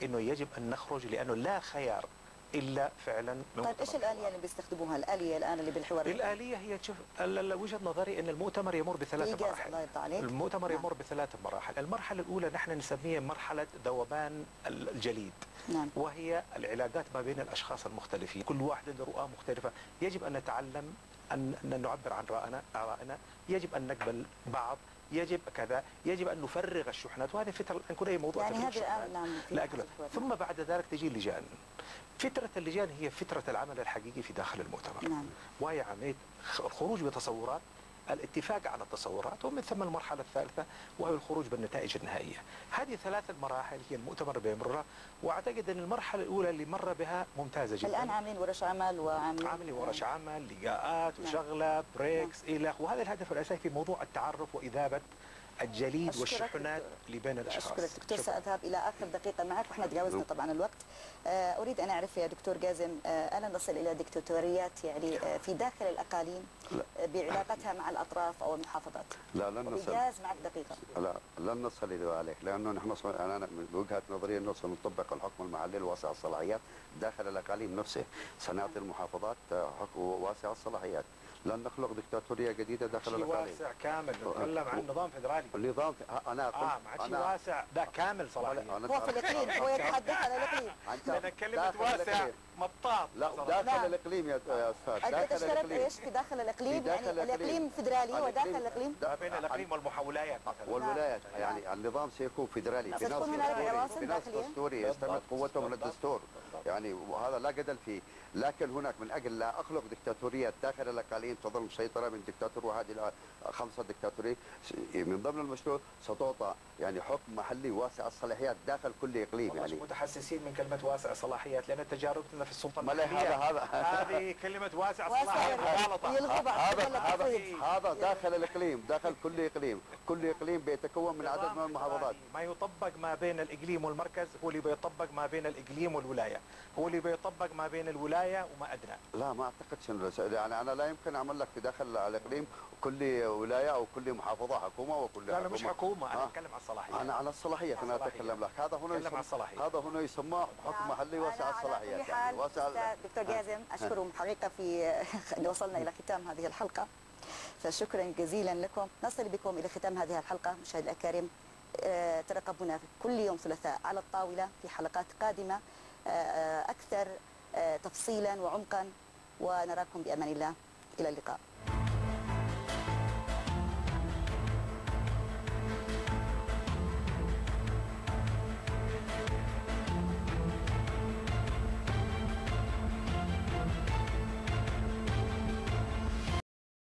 Speaker 2: إنه يجب أن نخرج لأنه لا خيار. إلا فعلا
Speaker 1: طيب إيش
Speaker 2: الآلية.
Speaker 1: اللي بيستخدموها؟ الآلية الآن اللي بالحوار؟
Speaker 2: الآلية هي ال- وجهة نظري إن المؤتمر يمر بثلاث مراحل.
Speaker 1: الله يرضى عليك.
Speaker 2: المؤتمر
Speaker 1: نعم.
Speaker 2: يمر بثلاث مراحل. المرحلة الأولى نحن نسميها مرحلة ذوبان الجليد.
Speaker 1: نعم.
Speaker 2: وهي العلاقات ما بين الأشخاص المختلفين، كل واحد عنده رؤى مختلفة، يجب أن نتعلم ان نعبر عن رأينا ارائنا، يجب أن نقبل بعض، يجب كذا، يجب أن نفرغ الشحنات وهذه ان يكون اي موضوع
Speaker 1: يعني هذه نعم
Speaker 2: لا. ثم بعد ذلك تجي اللجان. فترة اللجان هي فترة العمل الحقيقي في داخل المؤتمر.
Speaker 1: نعم
Speaker 2: وهي عمليه خ- الخروج بتصورات الاتفاق على التصورات ومن ثم المرحلة الثالثة وهي الخروج بالنتائج النهائية. هذه ثلاث المراحل هي المؤتمر بيمرها وأعتقد أن المرحلة الأولى اللي مر بها ممتازة جدا.
Speaker 1: الآن عاملين ورش عمل وعاملين
Speaker 2: عاملين ورش عمل لقاءات
Speaker 1: نعم.
Speaker 2: وشغلة بريكس إلى آخره. وهذا الهدف الأساسي في موضوع التعرف وإذابة الجليد والشحنات بين الأشخاص.
Speaker 1: أشكرك دكتور.
Speaker 2: شكراً.
Speaker 1: سأذهب إلى آخر دقيقة معك. وإحنا تجاوزنا طبعا الوقت. آه، أريد أن أعرف يا دكتور جازم آه، ألا نصل إلى دكتاتوريات يعني آه، في داخل الأقاليم
Speaker 3: لا.
Speaker 1: آه، بعلاقتها مع الأطراف أو المحافظات؟
Speaker 3: لا لن نصل.
Speaker 1: وبإيجاز معك دقيقة.
Speaker 3: لا لن نصل إلى ذلك لأنه نحن ص- أنا من وجهه نظري أنه سنطبق الحكم المحلي الواسع الصلاحيات داخل الأقاليم نفسه. سنعطي المحافظات حكم واسع الصلاحيات. لن نخلق دكتاتورية جديدة داخل
Speaker 2: شيء واسع كامل. نتكلم عن نظام فدرالي.
Speaker 3: النظام
Speaker 2: أنا
Speaker 3: آه
Speaker 2: ما عاد شيء
Speaker 3: أنا
Speaker 2: واسع. ده كامل صلاحيه
Speaker 1: هو في الإقليم هو يتحدث عن
Speaker 2: لأن كلمة
Speaker 3: داخل
Speaker 2: واسع. مطاط
Speaker 3: لا. داخل
Speaker 1: نعم.
Speaker 3: الإقليم يا يا أستاذ
Speaker 1: اشترط
Speaker 3: الإقليم
Speaker 1: إيش في داخل الإقليم
Speaker 3: في داخل
Speaker 1: يعني
Speaker 3: الإقليم.
Speaker 1: الإقليم فيدرالي وداخل
Speaker 3: الإقليم. الإقليم
Speaker 2: ما بين الإقليم والمحاولات مثلا
Speaker 3: والولايات
Speaker 1: نعم.
Speaker 3: يعني النظام سيكون فيدرالي
Speaker 1: نعم.
Speaker 3: في
Speaker 1: عواصم
Speaker 3: في نص
Speaker 1: داخلية.
Speaker 3: دستوري يستمد. قوته من. الدستور يعني وهذا لا جدل فيه لكن هناك من أجل لا أخلق دكتاتورية داخل الاقاليم تظل مسيطره من دكتاتور وهذه خمسة دكتاتورية س- من ضمن المشروع ستعطى يعني حكم محلي واسع الصلاحيات داخل كل
Speaker 2: إقليم
Speaker 3: يعني
Speaker 2: متحسسين من كلمة واسع صلاحيات لأن تجاربنا في السلطة
Speaker 3: ما هذا هذا
Speaker 2: هذه كلمة واسع
Speaker 1: يلغوا بعض
Speaker 3: هذا هذا. هذا داخل الإقليم داخل كل إقليم. كل إقليم بيتكون من عدد من المحافظات.
Speaker 2: ما يطبق ما بين الإقليم والمركز هو اللي بيطبق ما بين الإقليم والولاية. هو اللي بيطبق ما بين الولاية وما أدنى.
Speaker 3: لا ما أعتقدش يعني أنا لا يمكن أعمل لك في داخل الإقليم كل ولاية أو كل محافظة حكومة وكل
Speaker 2: لا لا مش حكومة.
Speaker 3: أنا.
Speaker 2: أتكلم عن الصلاحيات
Speaker 3: أنا على
Speaker 2: الصلاحية
Speaker 3: أنا. أتكلم لك. هذا هنا يسمى
Speaker 2: الصلاحية.
Speaker 3: هذا هنا يسمى حكم محلي واسع الصلاحيات
Speaker 1: كل
Speaker 3: يعني
Speaker 1: حال
Speaker 3: واسع
Speaker 1: دكتور جازم أشكركم حقيقة في وصلنا إلى ختام هذه الحلقة. فشكرا جزيلا لكم. نصل بكم إلى ختام هذه الحلقة. مشاهدي الأكارم آه، ترقبونا كل يوم ثلاثاء على الطاولة في حلقات قادمة. آه، آه، أكثر آه، تفصيلا وعمقا. ونراكم بأمان الله. إلى اللقاء.